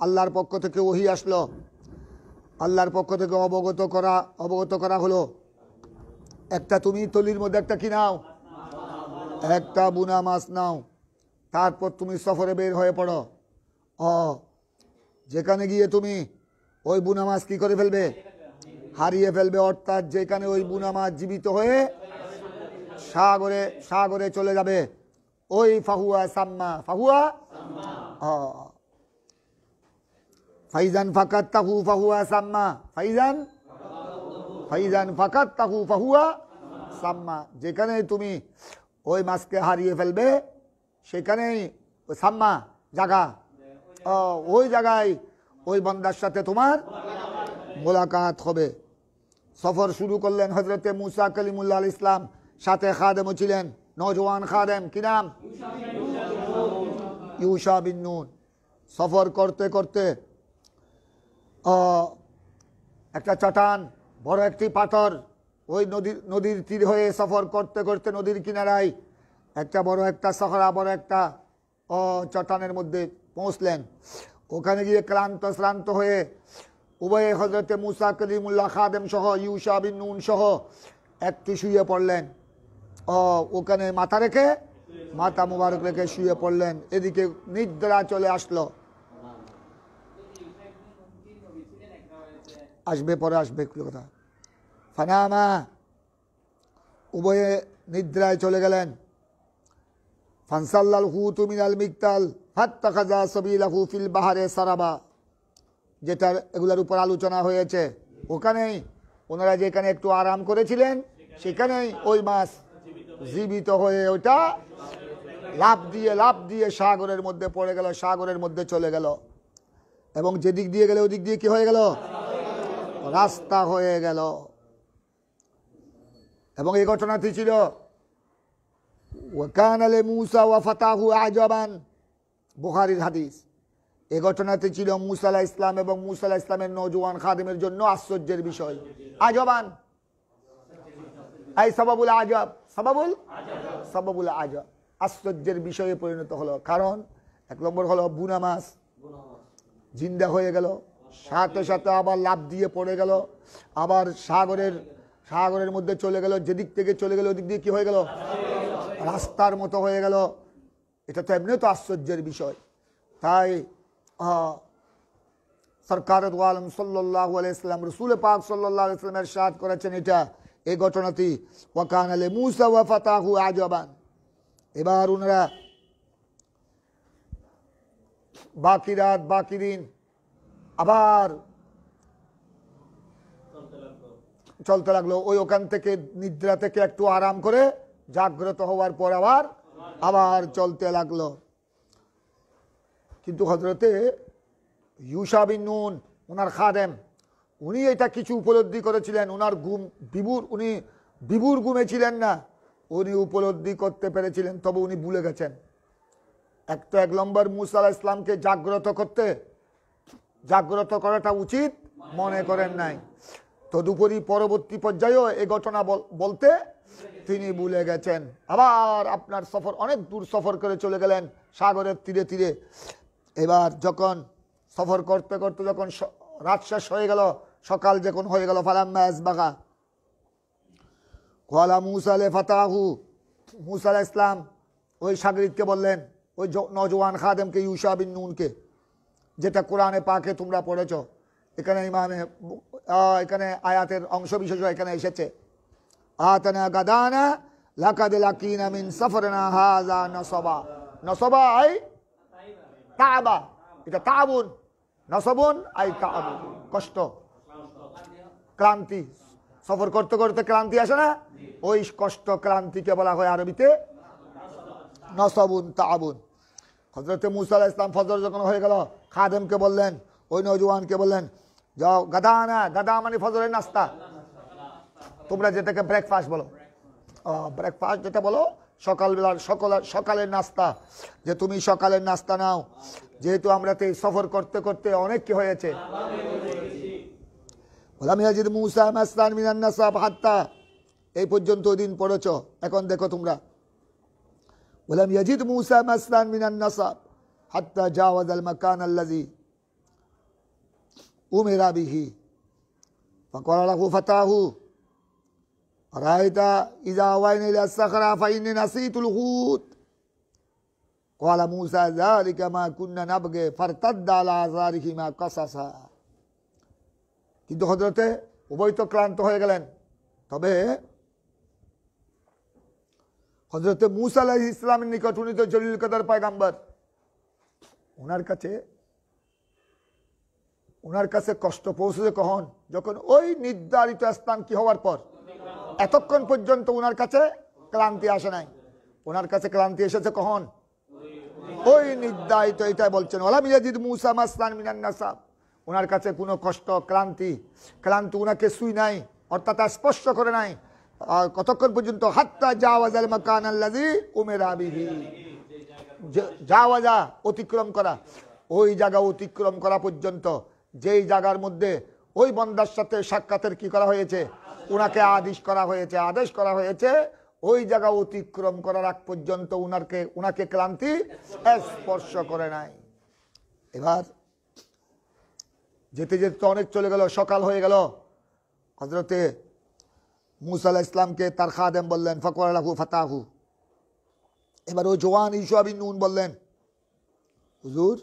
আল্লাহর পক্ষ থেকে ওহি আসলো। আল্লাহর পক্ষ থেকে অবগত করা অবগত করা হলো। একটা তুমি তলির মধ্যে একটা কি নাও? একটা বুনা মাছ নাও। তারপর তুমি সফরে বের হয়ে পড়ো। অ, যেখানে গিয়ে তুমি ওই বুনা মাছ কি করে ফেলবে? হারিয়ে ফেলবে, অর্থাৎ যেখানে ওই বুনা মাছ জীবিত হয়ে সাগরে সাগরে চলে যাবে। ওই ফাহুয়া সাম্মা, ফাহুয়া? ফাইজান ফাকাত তাহু ফাহুয়া সাম্মা। ফাইজান? ফাইজান ফাকাত তাহু ফাহুয়া সাম্মা। যেখানে তুমি ওই মাছকে হারিয়ে ফেলবে সেখানেই সাম্মা জায়গা ও, ওই জায়গায় ওই বন্দার সাথে তোমার মোলাকাত হবে। সফর শুরু করলেন হজরতে মুসা কলিমুল্লাহ আল ইসলাম সাথে খাদেমও ছিলেন নজওয়ান খাদেম। কি নাম? ইউসা বিন সফর করতে করতে একটা চটান, বড় একটি পাথর, ওই নদীর নদীর তীর হয়ে সফর করতে করতে নদীর কিনারায় একটা বড় একটা সহরা বড় একটা চটানের মধ্যে পৌঁছলেন। ওখানে গিয়ে ক্লান্ত শ্রান্ত হয়ে উভয়ে হজরতে মুসা কলিমুল্লাহ খাদেম সহ, ইউসা বিন নুন সহ একটু শুয়ে পড়লেন। ও, ওখানে মাথা রেখে মাথা মুবারক রেখে শুয়ে পড়লেন। এদিকে নিদ্রা চলে আসলো। আসবে, পরে আসবে একটু কথা। ফানামা, উভয়ে নিদ্রায় চলে গেলেন। ফানসাল্লাল হু তুমিনাল মিকতাল, হাত্তা খাজা সবিলাহু ফিল বাহারে সারাবা। যেটা এগুলোর উপর আলোচনা হয়েছে। ওখানেই ওনারা যেখানে একটু আরাম করেছিলেন, সেখানেই ওই মাছ জীবিত হয়ে ওটা লাভ দিয়ে লাভ দিয়ে সাগরের মধ্যে পড়ে গেল, সাগরের মধ্যে চলে গেল। এবং যেদিক দিয়ে গেলে ওদিক দিয়ে কি হয়ে গেল? রাস্তা হয়ে গেল। এবং এই ঘটনাটি ছিল ওয়াকান আলে মুসা ওয়া ফাতাহু আজবান বুখারির হাদিস। এই ঘটনাটি ছিল মুসা আলাহ ইসলাম এবং মুসা আলাহ ইসলামের নৌজওয়ান খাদিমের জন্য আশ্চর্যের বিষয়। আজবান এই সবাবুল আজব সবাবুল? সবাবুল আজব আশ্চর্যের বিষয়ে পরিণত হলো। কারণ, এক নম্বর হলো বুনা মাছ। জিন্দা হয়ে গেল। সাথে সাথে আবার লাভ দিয়ে পড়ে গেল। আবার সাগরের সাগরের মধ্যে চলে গেল, যেদিক থেকে চলে গেল ওদিক দিয়ে কি হয়ে গেল? রাস্তার মতো হয়ে গেল। এটা তো এমনি তো আশ্চর্যের বিষয়। তাই সরকার আলম সাল্লাহ আলাইসলাম রসুল পাক সাল্লাহ আলাইসলামের সাদ করেছেন এটা, এই ঘটনাটি। ওয়াকান আলে মুসা ওয়া ফাতাহু আজবান। এবার ওনারা বাকি রাত বাকি দিন আবার চলতে লাগল। ওই ওখান থেকে নিদ্রা থেকে একটু আরাম করে জাগ্রত হওয়ার পর আবার আবার চলতে লাগল। কিন্তু হজরতে ইউসা বিন নুন ওনার খাদেম উনি এটা কিছু উপলব্ধি করেছিলেন। ওনার ঘুম বিবুর উনি বিবুর ঘুমে ছিলেন না। উনি উপলব্ধি করতে পেরেছিলেন তবে উনি ভুলে গেছেন। এক তো এক নম্বর মুসা ইসলামকে জাগ্রত করতে জাগ্রত করাটা উচিত, মনে করেন নাই। তদুপরি পরবর্তী পর্যায়েও এ ঘটনা বল- বলতে তিনি ভুলে গেছেন। আবার আপনার সফর, অনেক দূর সফর করে চলে গেলেন সাগরের তীরে তীরে। এবার যখন সফর করতে করতে যখন রাত শেষ হয়ে গেল, সকাল যখন হয়ে গেল, ফালাম্মা কোয়ালা মুসা আলে ফাতাহু। মুসা আলাহ ইসলাম ওই সাগরিদকে বললেন, ওই নজওয়ান খাদেমকে, ইউসা বিন নুনকে যেটা কোরআনে পাকে তোমরা পড়েছ। এখানে ইমামে এখানে আয়াতের অংশ বিশেষ এখানে এসেছে। আতানা গাদানা নসবা। আই এটা তাবুন। আই কষ্ট। সফর করতে করতে আসে না? ওই কষ্ট বলা হয় আরবিতে নসবুন, তাবুন। হজরতে মুসা আলাহ ইসলাম ফজর যখন হয়ে গেল, খাদেমকে বললেন, ওই নজওয়ানকে বললেন, যাও গাদা না গাদা মানে ফজরের নাস্তা। তোমরা যেটাকে ব্রেকফাস্ট বলো। ব্রেকফাস্ট যেটা বলো, সকালবেলার, সকাল, সকালের নাস্তা। যে তুমি সকালের নাস্তা নাও। যেহেতু আমরা তো সফর করতে করতে অনেক কি হয়েছে। বললাম মুসা এই পর্যন্ত দিন পড়েছ। এখন দেখো তোমরা বললাম ইয়াজিদ মুসা মাস্তান মিনান নাসাব হাত্তা জাওয়াজ আল মাকান আল্লাজি উমেরা বিহি فقال له فتاه أرأيت إذا أوينا إلى الصخرة فإني نسيت الحوت قال موسى ذلك ما كنا نبغي فارتد على آثارهما قصصا কিন্তু হজরতে উভয় তো ক্লান্ত হয়ে গেলেন তবে হজরতে মুসা আলাহ ইসলামের নিকট উনি তো জলিল কাদার পায়গাম্বার। ওনার কাছে ওনার কাছে কষ্ট পৌঁছেছে কখন? যখন ওই নির্ধারিত স্থান কি হওয়ার পর। এতক্ষণ পর্যন্ত ওনার কাছে ক্লান্তি আসে নাই। ওনার কাছে ক্লান্তি এসেছে কখন? ওই নির্ধারিত এটাই বলছেন ওলা মিয়াজিদ মুসা মাসলান মিনান নাসাব। ওনার কাছে কোনো কষ্ট, ক্লান্তি ক্লান্তি ওনাকে সুই নাই, অর্থাৎ স্পর্শ করে নাই। কতক্ষণ পর্যন্ত? হাত্তা জাওয়াজাল মাকান আল্লাযী উমেরা বিহি। যাওয়াজা অতিক্রম করা, ওই জায়গা অতিক্রম করা পর্যন্ত, যেই জায়গার মধ্যে ওই বন্দার সাথে সাক্ষাতের কি করা হয়েছে? ওনাকে আদেশ করা হয়েছে, আদেশ করা হয়েছে, ওই জায়গা অতিক্রম করার আগ পর্যন্ত উনারকে, উনাকে ক্লান্তি স্পর্শ করে নাই। এবার যেতে যেতে অনেক চলে গেল, সকাল হয়ে গেল। হজরতে মুসা আলাহ ইসলামকে তার খাদেম বললেন ফকর আলাহু ফাতাহু এবার ওই জওয়ান ইসু আবিন নুন বললেন হুজুর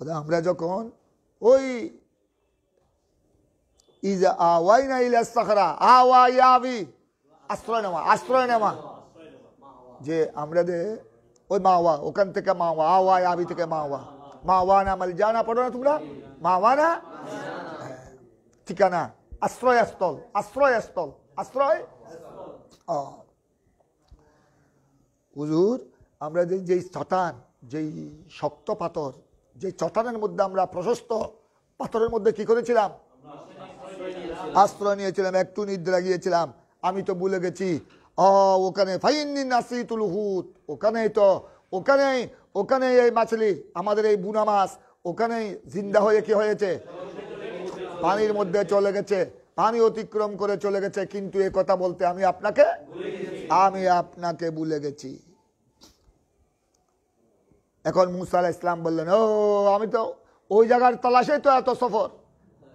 বলে আমরা যখন ওই ইজা আওয়াইনা ইলা সাখরা আওয়া ইয়াবি আশ্রয় নেওয়া আশ্রয় নেওয়া যে আমরা যে ওই মাওয়া ওখান থেকে মাওয়া আওয়া ইয়াবি থেকে মাওয়া মাওয়া না মাল জানা পড়ো না তোমরা মাওয়া না ঠিকানা? আশ্রয়স্থল। আশ্রয়স্থল। আশ্রয়। হুজুর, আমরা যে যেই চটান, যেই শক্ত পাথর যে চটানের মধ্যে আমরা প্রশস্ত, পাথরের মধ্যে কি করেছিলাম? আশ্রয় নিয়েছিলাম, একটু নিদ্রা গিয়েছিলাম। আমি তো ভুলে গেছি। ওখানে নাসিতুল হুত। ওখানেই তো, ওখানেই ওখানেই এই মাছলি, আমাদের এই বুনা মাছ। ওখানেই জিন্দা হয়ে কি হয়েছে? পানির মধ্যে চলে গেছে। পানি অতিক্রম করে চলে গেছে, কিন্তু এ কথা বলতে আমি আপনাকে আমি আপনাকে ভুলে গেছি। এখন মুসা ইসলাম বললেন, ও, আমি তো ওই জায়গার তালাশেই তো এত সফর।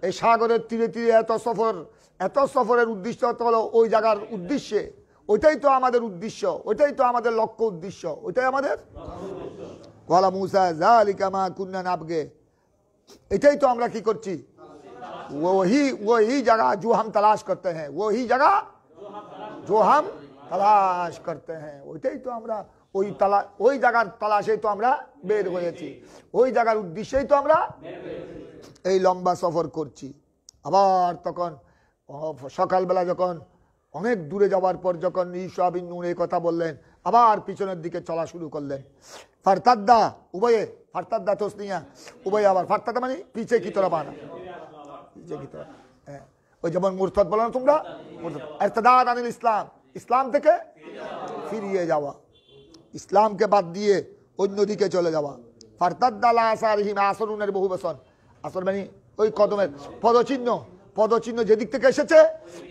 এই সাগরের তীরে তীরে এত সফর, এত সফরের উদ্দেশ্য হলো ওই জায়গার উদ্দেশ্যে। ওইটাই তো আমাদের উদ্দেশ্য, ওইটাই তো আমাদের লক্ষ্য উদ্দেশ্য, ওইটাই আমাদের কলা মুসা জালিকা মা কুন্না নাবগে। এটাই তো আমরা কি করছি? वही वही जगह जो हम तलाश करते हैं वही जगह जो हम तलाश करते हैं ওইটাই তো আমরা ওই তালা ওই জায়গার তালাশেই তো আমরা বের হয়েছি ওই জায়গার উদ্দেশ্যেই তো আমরা এই লম্বা সফর করছি আবার তখন আহ, সকালবেলা যখন অনেক দূরে যাওয়ার পর যখন ইসাবিন নুন এই কথা বললেন আবার পিছনের দিকে চলা শুরু করলেন ফারতাদ্দা উভয়ে ফারতাদ্দা তোসনিয়া উভয়ে আবার ফারতাদ্দা মানে পিছে কি তোরা বানা কি তোরা হ্যাঁ। ওই যেমন মুরতদ বলো না তোমরা? এরতদাদ আনিল ইসলাম। ইসলাম থেকে ফিরিয়ে যাওয়া। ইসলামকে বাদ দিয়ে অন্যদিকে চলে যাওয়া। ফারতাদ্দালা আসারহিম আসরুনের বহু বসন আসর মানে ওই কদমের পদচিহ্ন। পদচিহ্ন যেদিক থেকে এসেছে,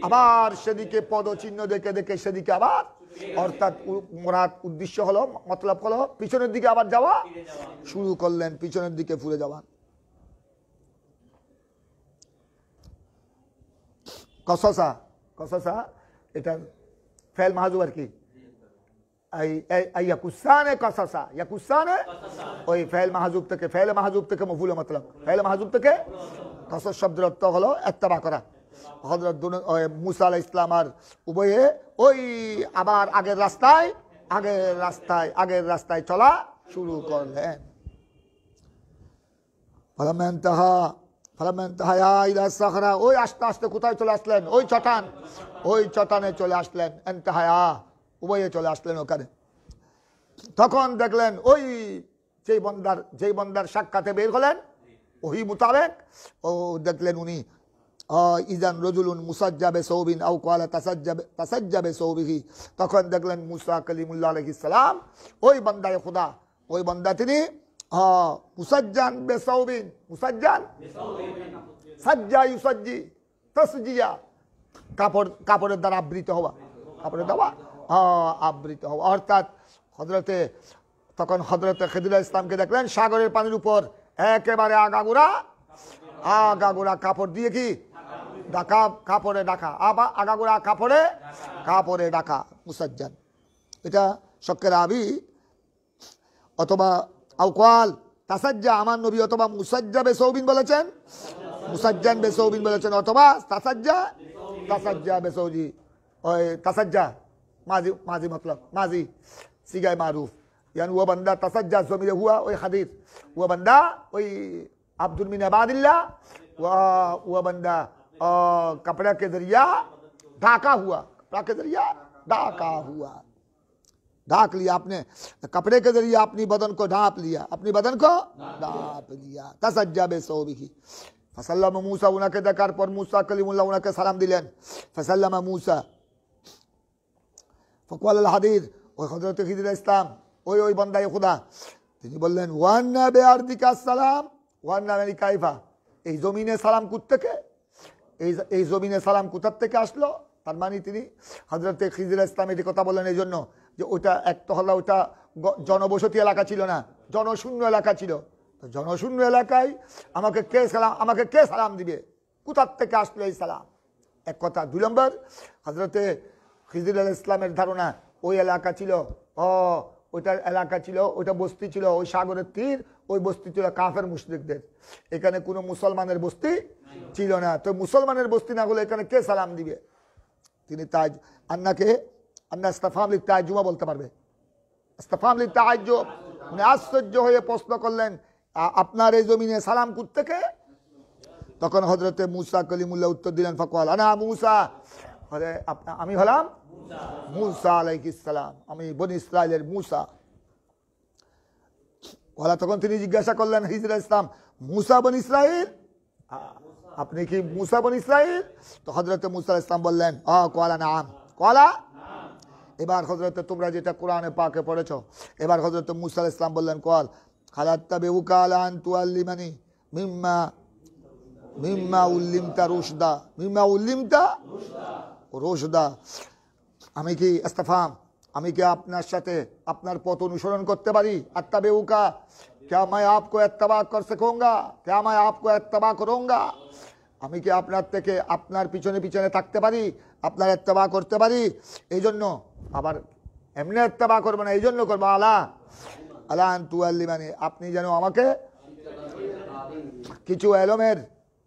আবার সেদিকে পদচিহ্ন দেখে দেখে সেদিকে আবার অর্থাৎ মোরাদ উদ্দেশ্য হলো, মতলব হলো পিছনের দিকে আবার যাওয়া, শুরু করলেন পিছনের দিকে ফুরে যাওয়া। কসসা কসসা, এটা ফেল মাহাজু আর কি। ইয়াকুসানে কসসা, ইয়াকুসানে ওই ফেল মাহাজুব থেকে, ফেল মাহাজুব থেকে মফুল মতলব। ফেল মাহাজুব থেকে কসস শব্দের অর্থ হলো এত্তবা করা। হজরত মুসা আলাহ ইসলাম আর উভয়ে ওই আবার আগের রাস্তায় আগের রাস্তায় আগের রাস্তায় চলা শুরু করলেন। ফলামেন্তাহা ফলামেন্তাহা ইলা সাখরা, ওই আস্তে আস্তে কোথায় চলে আসলেন? ওই চটান, ওই চটানে চলে আসলেন। এন্তাহায়া উভয়ে চলে আসলেন ওখানে। তখন দেখলেন ওই যেই বন্দার যেই বন্দার সাক্ষাতে বের হলেন ওই মোতাবেক, ও দেখলেন উনি ইজান রজুলুন মুসাজ্জাবে সৌবিন আউ কালা তাসাজ্জাবে তাসাজ্জাবে সৌবিহি। তখন দেখলেন মুসা কলিমুল্লাহ আলাইহিস সালাম, ওই বান্দায় খুদা, ওই বান্দা তিনি আহ, মুসাজ্জান বে সৌবিন মুসাজ্জান? সাজ্জা ইউসাজ্জি তসজিয়া। কাপড় কাপড়ের দ্বারা আবৃত হওয়া। কাপড়ের দ্বারা আহ, আবৃত হওয়া। অর্থাৎ হজরতে তখন হজরত খেদুল্লাহ ইসলামকে দেখলেন সাগরের পানির উপর। একেবারে আগাগোড়া। আগাগোড়া কাপড় দিয়ে কি? ডাকা কাপড়ে ডাকা। আবার আগাগোড়া কাপড়ে কাপড়ে ডাকা মুসাজ্জান। এটা শক্কের আবি অথবা আউকাল তাসাজ্জা আমার নবী অথবা মুসাজ্জা বেসৌবিন বলেছেন মুসাজ্জান বেসৌবিন বলেছেন অথবা তাসাজ্জা তাসাজ্জা বেসৌজি ওই তাসাজ্জা মাজি মাজি মতলব মাজি سیگائے معروف. یعنی وہ بندہ تسجہ ضمیر ہوا وہ حدیث. وہ بندہ، وہی عبد المن عباد اللہ، وہ بندہ کپڑا کے ذریعہ ڈھاکا ہوا. کپڑا کے ذریعہ ڈھاکا ہوا. ڈھانک لیا اپنے کپڑے کے ذریعے اپنی بدن کو ڈھانپ لیا، اپنی بدن کو ڈھانپ لیا۔ تسجہ بے سو بھی فسلم موسیٰ انہ کے دکار پر موسیٰ کلیم اللہ انہ کے سلام دلین۔ فسلم موسیٰ۔ فقوال الحدید اوی خضرت خیدر اسلام اوی اوی بندہ خدا۔ تینی بلین وانا بے اردی کا سلام وانا میری کائفہ এই زمین سلام کتے کے এই زمین سلام کتے کے اشلو ترمانی تینی তিনি হজরত খিজির ইসলাম এটি কথা বলেন এই যে ওটা এক তো হলো ওটা জনবসতি এলাকা ছিল না, জনশূন্য এলাকা ছিল। জনশূন্য এলাকায় আমাকে কে সালাম, আমাকে কে সালাম দিবে? কোথার থেকে আসলো এই সালাম? এক কথা, দুই নম্বর হজরতে খিজির আল ইসলামের ধারণা ওই এলাকা ছিল, ও, ওইটার এলাকা ছিল, ওইটা বস্তি ছিল, ওই সাগরের তীর, ওই বস্তি ছিল কাফের মুশরিকদের। এখানে কোনো মুসলমানের বস্তি ছিল না। তো মুসলমানের বস্তি না হলে এখানে কে সালাম দিবে? তিনি তাজ আন্নাকে আন্না ইস্তাফামলিক তাজুমা বলতে পারবে। ইস্তাফামলিক তাজ উনি আশ্চর্য হয়ে প্রশ্ন করলেন আপনার এই জমিনে সালাম থেকে তখন হজরতে মুসা কলিমুল্লাহ উত্তর দিলেন ফকওয়াল আনা মুসা। বলে, আপনা- আমি হলাম মুসা আলাইহিসসালাম আমি বনি ইসরায়েলের মুসা। বলা তখন তিনি জিজ্ঞাসা করলেন হিজরা ইসলাম মুসা বন ইসরায়েল আপনি কি মুসা বন ইসরায়েল তো হজরতে মুসা ইসলাম বললেন আ কোয়ালা নাম। কোয়ালা? এবার হজরতে তোমরা যেটা কোরআনে পাকে পড়েছ এবার হজরত মুসা ইসলাম বললেন কল খালাত্তা বেউকা আলান তুয়াল্লিমানি মিম্মা মিম্মা উল্লিমতা রুশদা মিম্মা উল্লিমতা রোশদা আমি কি ইস্তফাম আমি কি আপনার সাথে আপনার পথ অনুসরণ করতে পারি আত্মা বেউকা क्या मैं आपको এত্তবা কর सकूंगा क्या मैं आपको এত্তবা করুঙ্গা আমি কি আপনার থেকে আপনার পিছনে পিছনে থাকতে পারি আপনার এত্তবা করতে পারি এই জন্য আবার এমনি এত্তবা করব না এই জন্য করব। আলা আলা আন্তু আল্লি মানে আপনি যেন আমাকে কিছু এলমের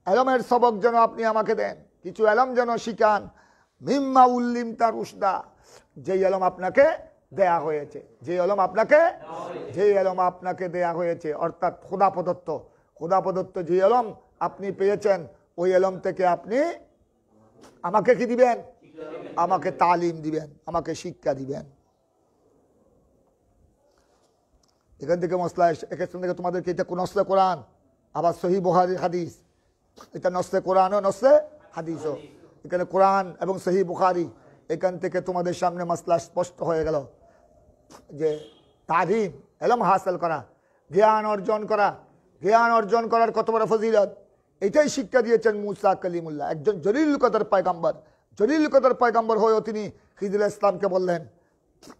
এলমের সবক যেন আপনি আমাকে দেন, কিছু এলম যেন শিখান। মিম্মা উল্লিম তার উসদা যেই এলম আপনাকে দেয়া হয়েছে যে এলম আপনাকে যে এলম আপনাকে দেয়া হয়েছে। অর্থাৎ খোদা প্রদত্ত খোদা প্রদত্ত যে এলম আপনি পেয়েছেন, ওই এলম থেকে আপনি আমাকে কি দিবেন? আমাকে তালিম দিবেন, আমাকে শিক্ষা দিবেন। এখান থেকে মশলা এখান থেকে তোমাদেরকে এটা নসলে কোরআন, আবার সহি বুহারি হাদিস। এটা নসলে কোরআনও, নসলে হাদিসও। এখানে কোরআন এবং সহি বুখারি, এখান থেকে তোমাদের সামনে মশলা স্পষ্ট হয়ে গেল। যে তারিম এলম হাসিল করা, জ্ঞান অর্জন করা, জ্ঞান অর্জন করার কত বড় ফজিলত? এটাই শিক্ষা দিয়েছেন মুসা কলিমুল্লাহ, একজন জলিল কদর পয়গাম্বর। জলিল কদর পয়গাম্বর হয়েও তিনি খিদুল ইসলামকে বললেন,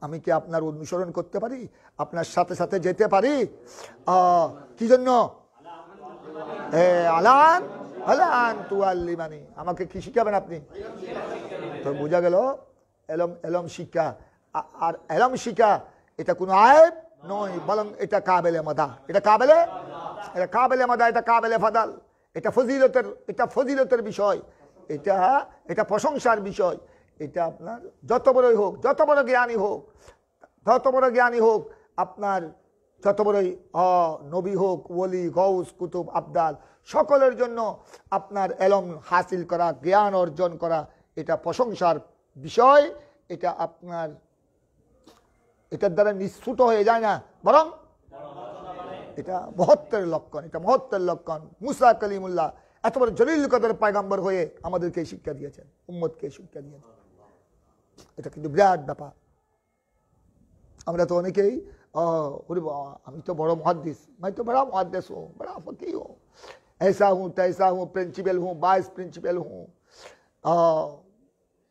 আমি কি আপনার অনুসরণ করতে পারি? আপনার সাথে সাথে যেতে পারি? কি জন্য? আলান আলান তু আল্লিমানি আমাকে কি শিখাবেন আপনি? তো বোঝা গেল, এলম এলম শিক্ষা আর এলম শিক্ষা, এটা কোনো আয়েব নয়, বরং এটা কাবেলে মাদা। এটা কাবেলে? এটা কাবেলে মাদা, এটা কাবেলে ফাদাল। এটা ফজিলতের এটা ফজিলতের বিষয়। এটা এটা প্রশংসার বিষয়। এটা আপনার যত বড়ই হোক, যত বড় জ্ঞানী হোক যত বড় জ্ঞানী হোক, আপনার যত বড়ই অ, নবী হোক, ওলি গৌস কুতুব, আবদাল, সকলের জন্য আপনার এলম হাসিল করা, জ্ঞান অর্জন করা, এটা প্রশংসার বিষয়। এটা আপনার, এটার দ্বারা নিঃসুট হয়ে যায় না, বরং এটা মহত্বের লক্ষণ, এটা মহত্বের লক্ষণ। মুসা কলিমুল্লাহ এত বড় জলিল কদর পায়গাম্বর হয়ে আমাদেরকে শিক্ষা দিয়েছেন উম্মতকে শিক্ষা দিয়েছেন এটা কিন্তু বিরাট ব্যাপার আমরা তো অনেকেই আহ, ওরে বাবা, আমি তো বড় মহাদ্দিস मैं तो बड़ा मुहद्दिस हूँ बड़ा फकीर हूँ ऐसा हूँ तैसा हूँ प्रिंसिपल हूँ बाइस प्रिंसिपल हूँ আহ,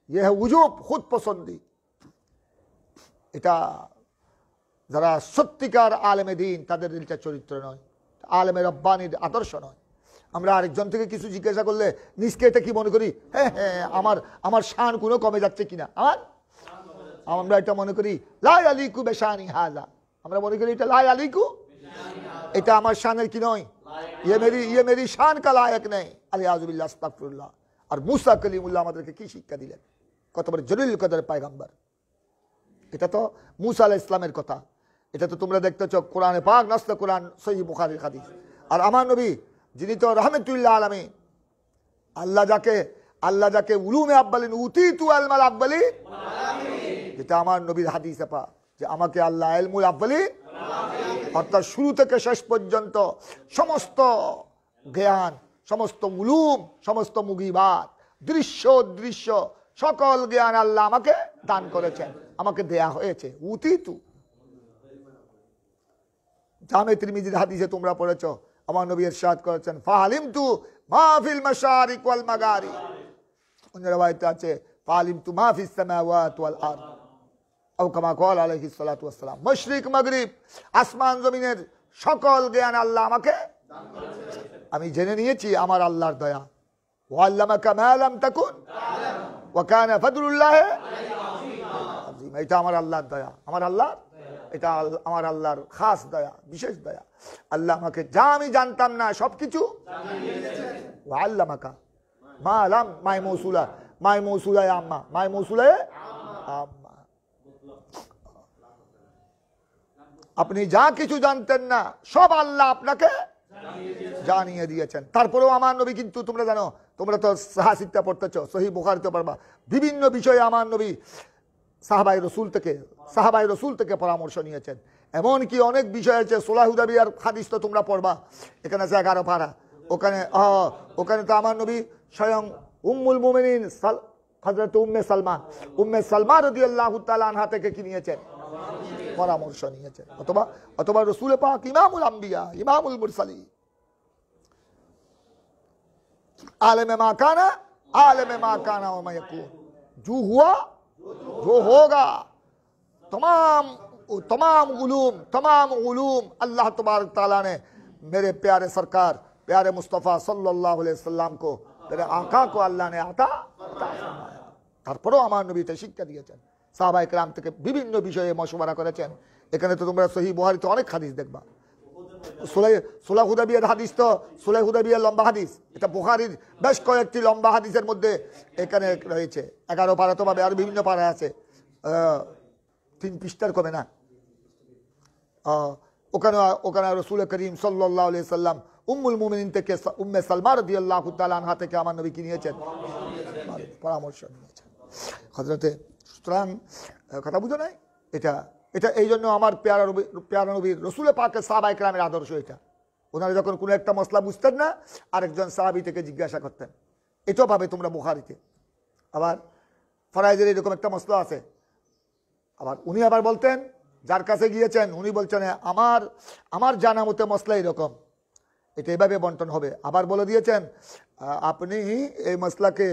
यह है उजूब खुद पसंदी এটা যারা সত্যিকার আলেমে দিন তাদের দিলটা চরিত্র নয় আলেমের রব্বানির আদর্শ নয় আমরা আরেকজন থেকে কিছু জিজ্ঞাসা করলে নিজকে এটা কি মনে করি? হ্যাঁ হ্যাঁ আমার আমার শান কোনো কমে যাচ্ছে কিনা? আমার আমরা এটা মনে করি, লাই আলিকু বেশানি হাজা। আমরা মনে করি এটা লাই আলিকু? এটা আমার শানের কি নয়? ইয়ে মেরি ইয়ে মেরি শান কা লায়ক নেই। আলি আজবিল্লাহ আস্তাফরুল্লাহ আর মুসা কলিমুল্লাহ আমাদেরকে কি শিক্ষা দিলেন? কত বড় জলিল কদর পায়গাম্বার। এটা তো মুসা আলাহ ইসলামের কথা। এটা তো তোমরা দেখতেছ, কোরআনে পাক নাস্ত কোরআন সহি বুখারির হাদিস। আর আমার নবী যিনি তো রহমতুল্লাহ আলমী আল্লাহ যাকে আল্লাহ যাকে উলুমে আব্বালিন উতি তু আলমাল আব্বালি। যেটা আমার নবীর হাদিসে পা যে আমাকে আল্লাহ এলমুল আব্বালি। অর্থাৎ শুরু থেকে শেষ পর্যন্ত সমস্ত জ্ঞান, সমস্ত উলুম, সমস্ত মুগিবাদ, দৃশ্য দৃশ্য, সকল জ্ঞান আল্লাহ আমাকে দান করেছেন, আমাকে দেয়া হয়েছে উতি তু জামে ত্রিমিজির হাদিসে তোমরা পড়েছ আমার নবী ইরশাদ করেছেন ফাহালিম তু মাহফিল মাশারিক ওয়াল মাগারি অন্য রাওয়ায়াতে আছে ফাহালিম তু মাহফিস সামাওয়াত ওয়াল আরদ। আও কামা কল আলাইহিস সালাতু ওয়াসসালাম, মাশরিক মাগরিব, আসমান জমিনের সকল জ্ঞান আল্লাহ আমাকে আমি জেনে নিয়েছি আমার আল্লাহর দয়া। ওয়াল্লামাকা মা লাম তাকুন। ওয়া কানা ফাদলুল্লাহ আজিম এটা আমার আল্লাহর দয়া। আমার আল্লাহ এটা আমার আল্লাহর খাস দয়া, বিশেষ দয়া। আল্লাহ আমাকে যা আমি জানতাম না, সবকিছু ও আল্লাহ মাকা মা আলাম মৌসুলা মৌসুলায় আম্মা, মাই মৌসুলায় আম্মা। আপনি যা কিছু জানতেন না, সব আল্লাহ আপনাকে জানিয়ে দিয়েছেন। তারপরেও আমার নবী কিন্তু তোমরা জানো, তোমরা তো সাহাসিকটা পড়তেছ সহি বুখারিতে পারবা বিভিন্ন বিষয়ে আমার নবী সাহাবাই রসুল থেকে সাহাবাই রসুল থেকে পরামর্শ নিয়েছেন। এমন কি অনেক বিষয় আছে সোলাহুদাবি আর খাদিস তো তোমরা পড়বা, এখানে আছে এগারো পাড়া ওখানে ওখানে তো আমার নবী স্বয়ং উম্মুল মোমেনিন হজরত উম্মে সালমা উম্মে সালমা রদি আল্লাহ তালহা থেকে কি নিয়েছেন? পরামর্শ নিয়েছেন। অথবা অথবা রসুল পাক ইমামুল আম্বিয়া, ইমামুল মুরসালি আলেমে মা কানা, আলেমে মা কানা ওমায়কুন জু হুয়া جو ہوگا۔ تمام تمام علوم تمام علوم اللہ تبارک تعالیٰ نے میرے پیارے سرکار، پیارے مصطفیٰ صلی اللہ علیہ وسلم کو، میرے آقا کو اللہ نے عطا فرمایا۔ তারপরও আমার নবী তাই শিক্ষা দিয়েছেন সাহাবা একরাম থেকে کرے چاہے মশবরা تو এখানে صحیح بہاری تو বহারিতে خدیث دیکھ با۔ সোলাই হুদাবিয়ার হাদিস তো সোলাই হুদাবিয়ার লম্বা হাদিস। এটা বুখারির বেশ কয়েকটি লম্বা হাদিসের মধ্যে এখানে রয়েছে। এগারো পাড়া তো পাবে, আর বিভিন্ন পাড়া আছে। তিন পৃষ্ঠার কমে না। ওখানে ওখানে রসুল করিম সাল্লাহ সাল্লাম উম্মুল মুমিনিন থেকে উম্মে সালমা রদি আল্লাহ আনহা থেকে আমার নবী কি নিয়েছেন পরামর্শ নিয়েছেন। হজরতে সুতরাং, কথা বুঝো নাই? এটা এটা এই জন্য আমার পেয়ারা নবী, পেয়ারা নবীর রসুলে পাকে সাহাবা ইকরামের আদর্শ এটা। ওনারা যখন কোনো একটা মশলা বুঝতেন না, আরেকজন সাহাবি থেকে জিজ্ঞাসা করতেন। এটাও পাবে তোমরা বুখারিতে। আবার ফরাইজের এরকম একটা মশলা আছে। আবার উনি আবার বলতেন, যার কাছে গিয়েছেন, উনি বলছেন আমার আমার জানা মতে মশলা এরকম। এটা এভাবে বন্টন হবে। আবার বলে দিয়েছেন আপনি এই মশলাকে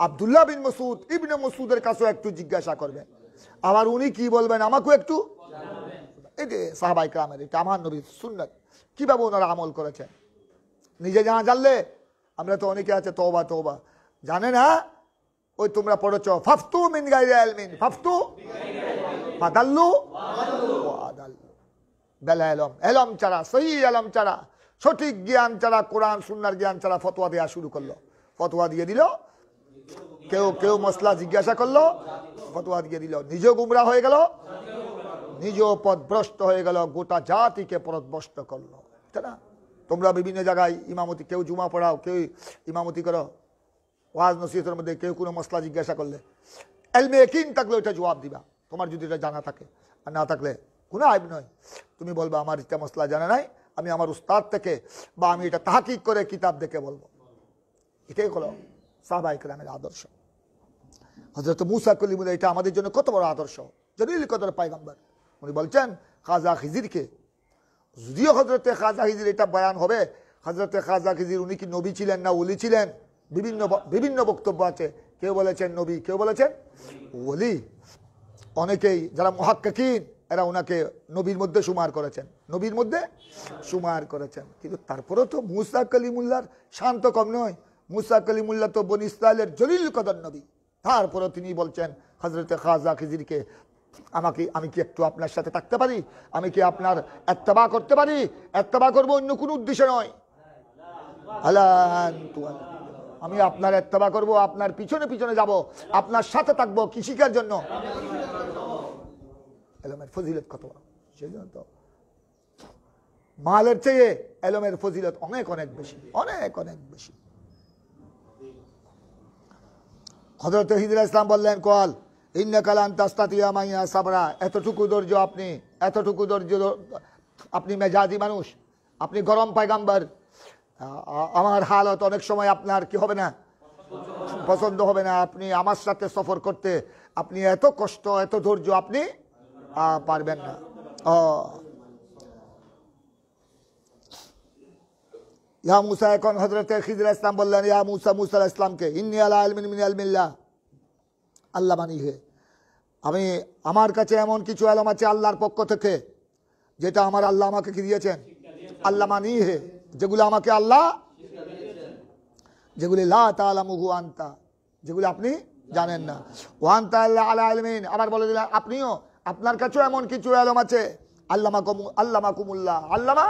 আবদুল্লাহ বিন মসুদ ইবনে মসুদের কাছেও একটু জিজ্ঞাসা করবেন। আবার উনি কি বলবেন? আমাকেও একটু? এই যে সাহাবাই কামের এটা আমার নবীর সুন্নত। কীভাবে ওনারা আমল করেছেন? নিজে জানা জানলে? আমরা তো অনেকে আছে, তওবা তওবা। জানে না ওই তোমরা পড়েছ, ফাফতু মিন গাইরে ফাফতু? ফাদাল্লু? ওয়াদাল্লু। বেলা এলম। ছাড়া, সহি এলম ছাড়া, সঠিক জ্ঞান ছাড়া, কোরআন, সুন্নার জ্ঞান ছাড়া ফতোয়া দেওয়া শুরু করল। ফতোয়া দিয়ে দিল কেউ কেউ মশলা জিজ্ঞাসা করল, ফতোয়া দিয়ে দিল, নিজেও গুমরা হয়ে গেল, নিজেও পথভ্রষ্ট হয়ে গেল, গোটা জাতিকে পথভ্রষ্ট করল। তাই না? তোমরা বিভিন্ন জায়গায় ইমামতি, কেউ জুমা পড়াও, কেউ ইমামতি করো, ওয়াজ নসিহতের মধ্যে কেউ কোনো মশলা জিজ্ঞাসা করলে, এলমে কিন থাকলে ওইটা জবাব দিবা, তোমার যদি এটা জানা থাকে। আর না থাকলে কোনো আইব নয়। তুমি বলবা, আমার এটা মশলা জানা নাই, আমি আমার উস্তাদ থেকে বা আমি এটা তাহাকিক করে কিতাব দেখে বলব। এটাই হলো সাহবা ইকরামের আদর্শ। হজরত মুসা কলিমুল্লাহ এটা আমাদের জন্য কত বড় আদর্শ। জলিল কদর পাইগাম্বার উনি বলছেন, খাজা খিজিরকে, যদিও হজরতে খাজা খিজির এটা বয়ান হবে হজরতে খাজা খিজির উনি কি নবী ছিলেন না ওলি ছিলেন? বিভিন্ন বিভিন্ন বক্তব্য আছে। কেউ বলেছেন নবী, কেউ বলেছেন ওলি। অনেকেই যারা মহাক্কিন এরা ওনাকে নবীর মধ্যে সুমার করেছেন। নবীর মধ্যে সুমার করেছেন। কিন্তু তারপরেও তো মুসা কলিমুল্লার শান্ত কম নয়। মুসা কলিমুল্লাহ তো বন ইসরায়েলের জলিল কদর নবী। তারপরেও তিনি বলছেন হজরত খাজা খিজিরকে আমাকে, আমি কি একটু আপনার সাথে থাকতে পারি? আমি কি আপনার এত্তবা করতে পারি? এত্তবা করব অন্য কোনো উদ্দেশ্য নয়। আমি আপনার এত্তবা করব, আপনার পিছনে পিছনে যাব, আপনার সাথে থাকব কৃষিকার জন্য? এলমের ফজিলত কত সেই জন্য তো মালের চেয়ে এলমের ফজিলত অনেক অনেক বেশি, অনেক অনেক বেশি। হজরত হিদুল ইসলাম বললেন, কল ইন্না কালান তাস্তাতিয়া মাইয়া সাবরা। এতটুকু ধৈর্য আপনি, এতটুকু ধৈর্য আপনি মেজাজি মানুষ, আপনি গরম পায়গাম্বার। আমার হালত অনেক সময় আপনার কি হবে না? পছন্দ হবে না। আপনি আমার সাথে সফর করতে, আপনি এত কষ্ট, এত ধৈর্য আপনি পারবেন না। ও ইয়া মুসা এখন হজরত খিজর ইসলাম বললেন ইয়া মুসা মুসা ইসলামকে ইন্নি আলা আলমিন মিন আলমিল্লাহ আল্লাহ মানি হে আমি আমার কাছে এমন কিছু আলম আছে আল্লাহর পক্ষ থেকে, যেটা আমার আল্লাহ আমাকে কি দিয়েছেন? আল্লাহ মানি হে যেগুলো আমাকে আল্লাহ যেগুলি লা তালামুহু আন্তা, যেগুলি আপনি জানেন না। ওয়ান্তা আল্লাহ আলা আলমিন আবার বলে দিলেন আপনিও আপনার কাছেও এমন কিছু আলম আছে। আল্লামা কমু আল্লামা কুমুল্লাহ আল্লামা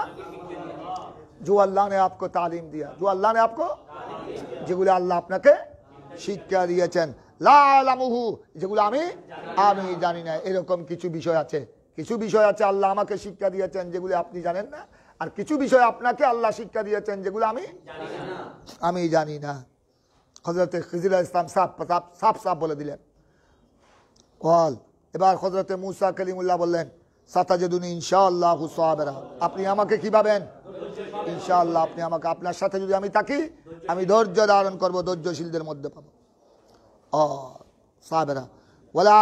जो अल्लाह ने आपको तालीम दिया जो अल्लाह ने आपको যেগুলো আল্লাহ আপনাকে শিক্ষা দিয়েছেন লা আলামুহু যেগুলো আমি আমি জানি না এরকম কিছু বিষয় আছে কিছু বিষয় আছে আল্লাহ আমাকে শিক্ষা দিয়েছেন যেগুলো আপনি জানেন না আর কিছু বিষয় আপনাকে আল্লাহ শিক্ষা দিয়েছেন যেগুলো আমি আমি জানি না হজরত খিজির ইসলাম সাফ সাফ সাফ সাফ বলে দিলেন কল এবার হজরতে মুসা কলিমুল্লাহ বললেন সাতাজেদুনি ইনশাআল্লাহ সাহাবেরা আপনি আমাকে কি পাবেন ইনশাআল্লাহ আপনি আমাকে আপনার সাথে যদি আমি থাকি, আমি ধৈর্য ধারণ করব, ধৈর্যশীলদের মধ্যে পাবো। ও, সাহাবেরা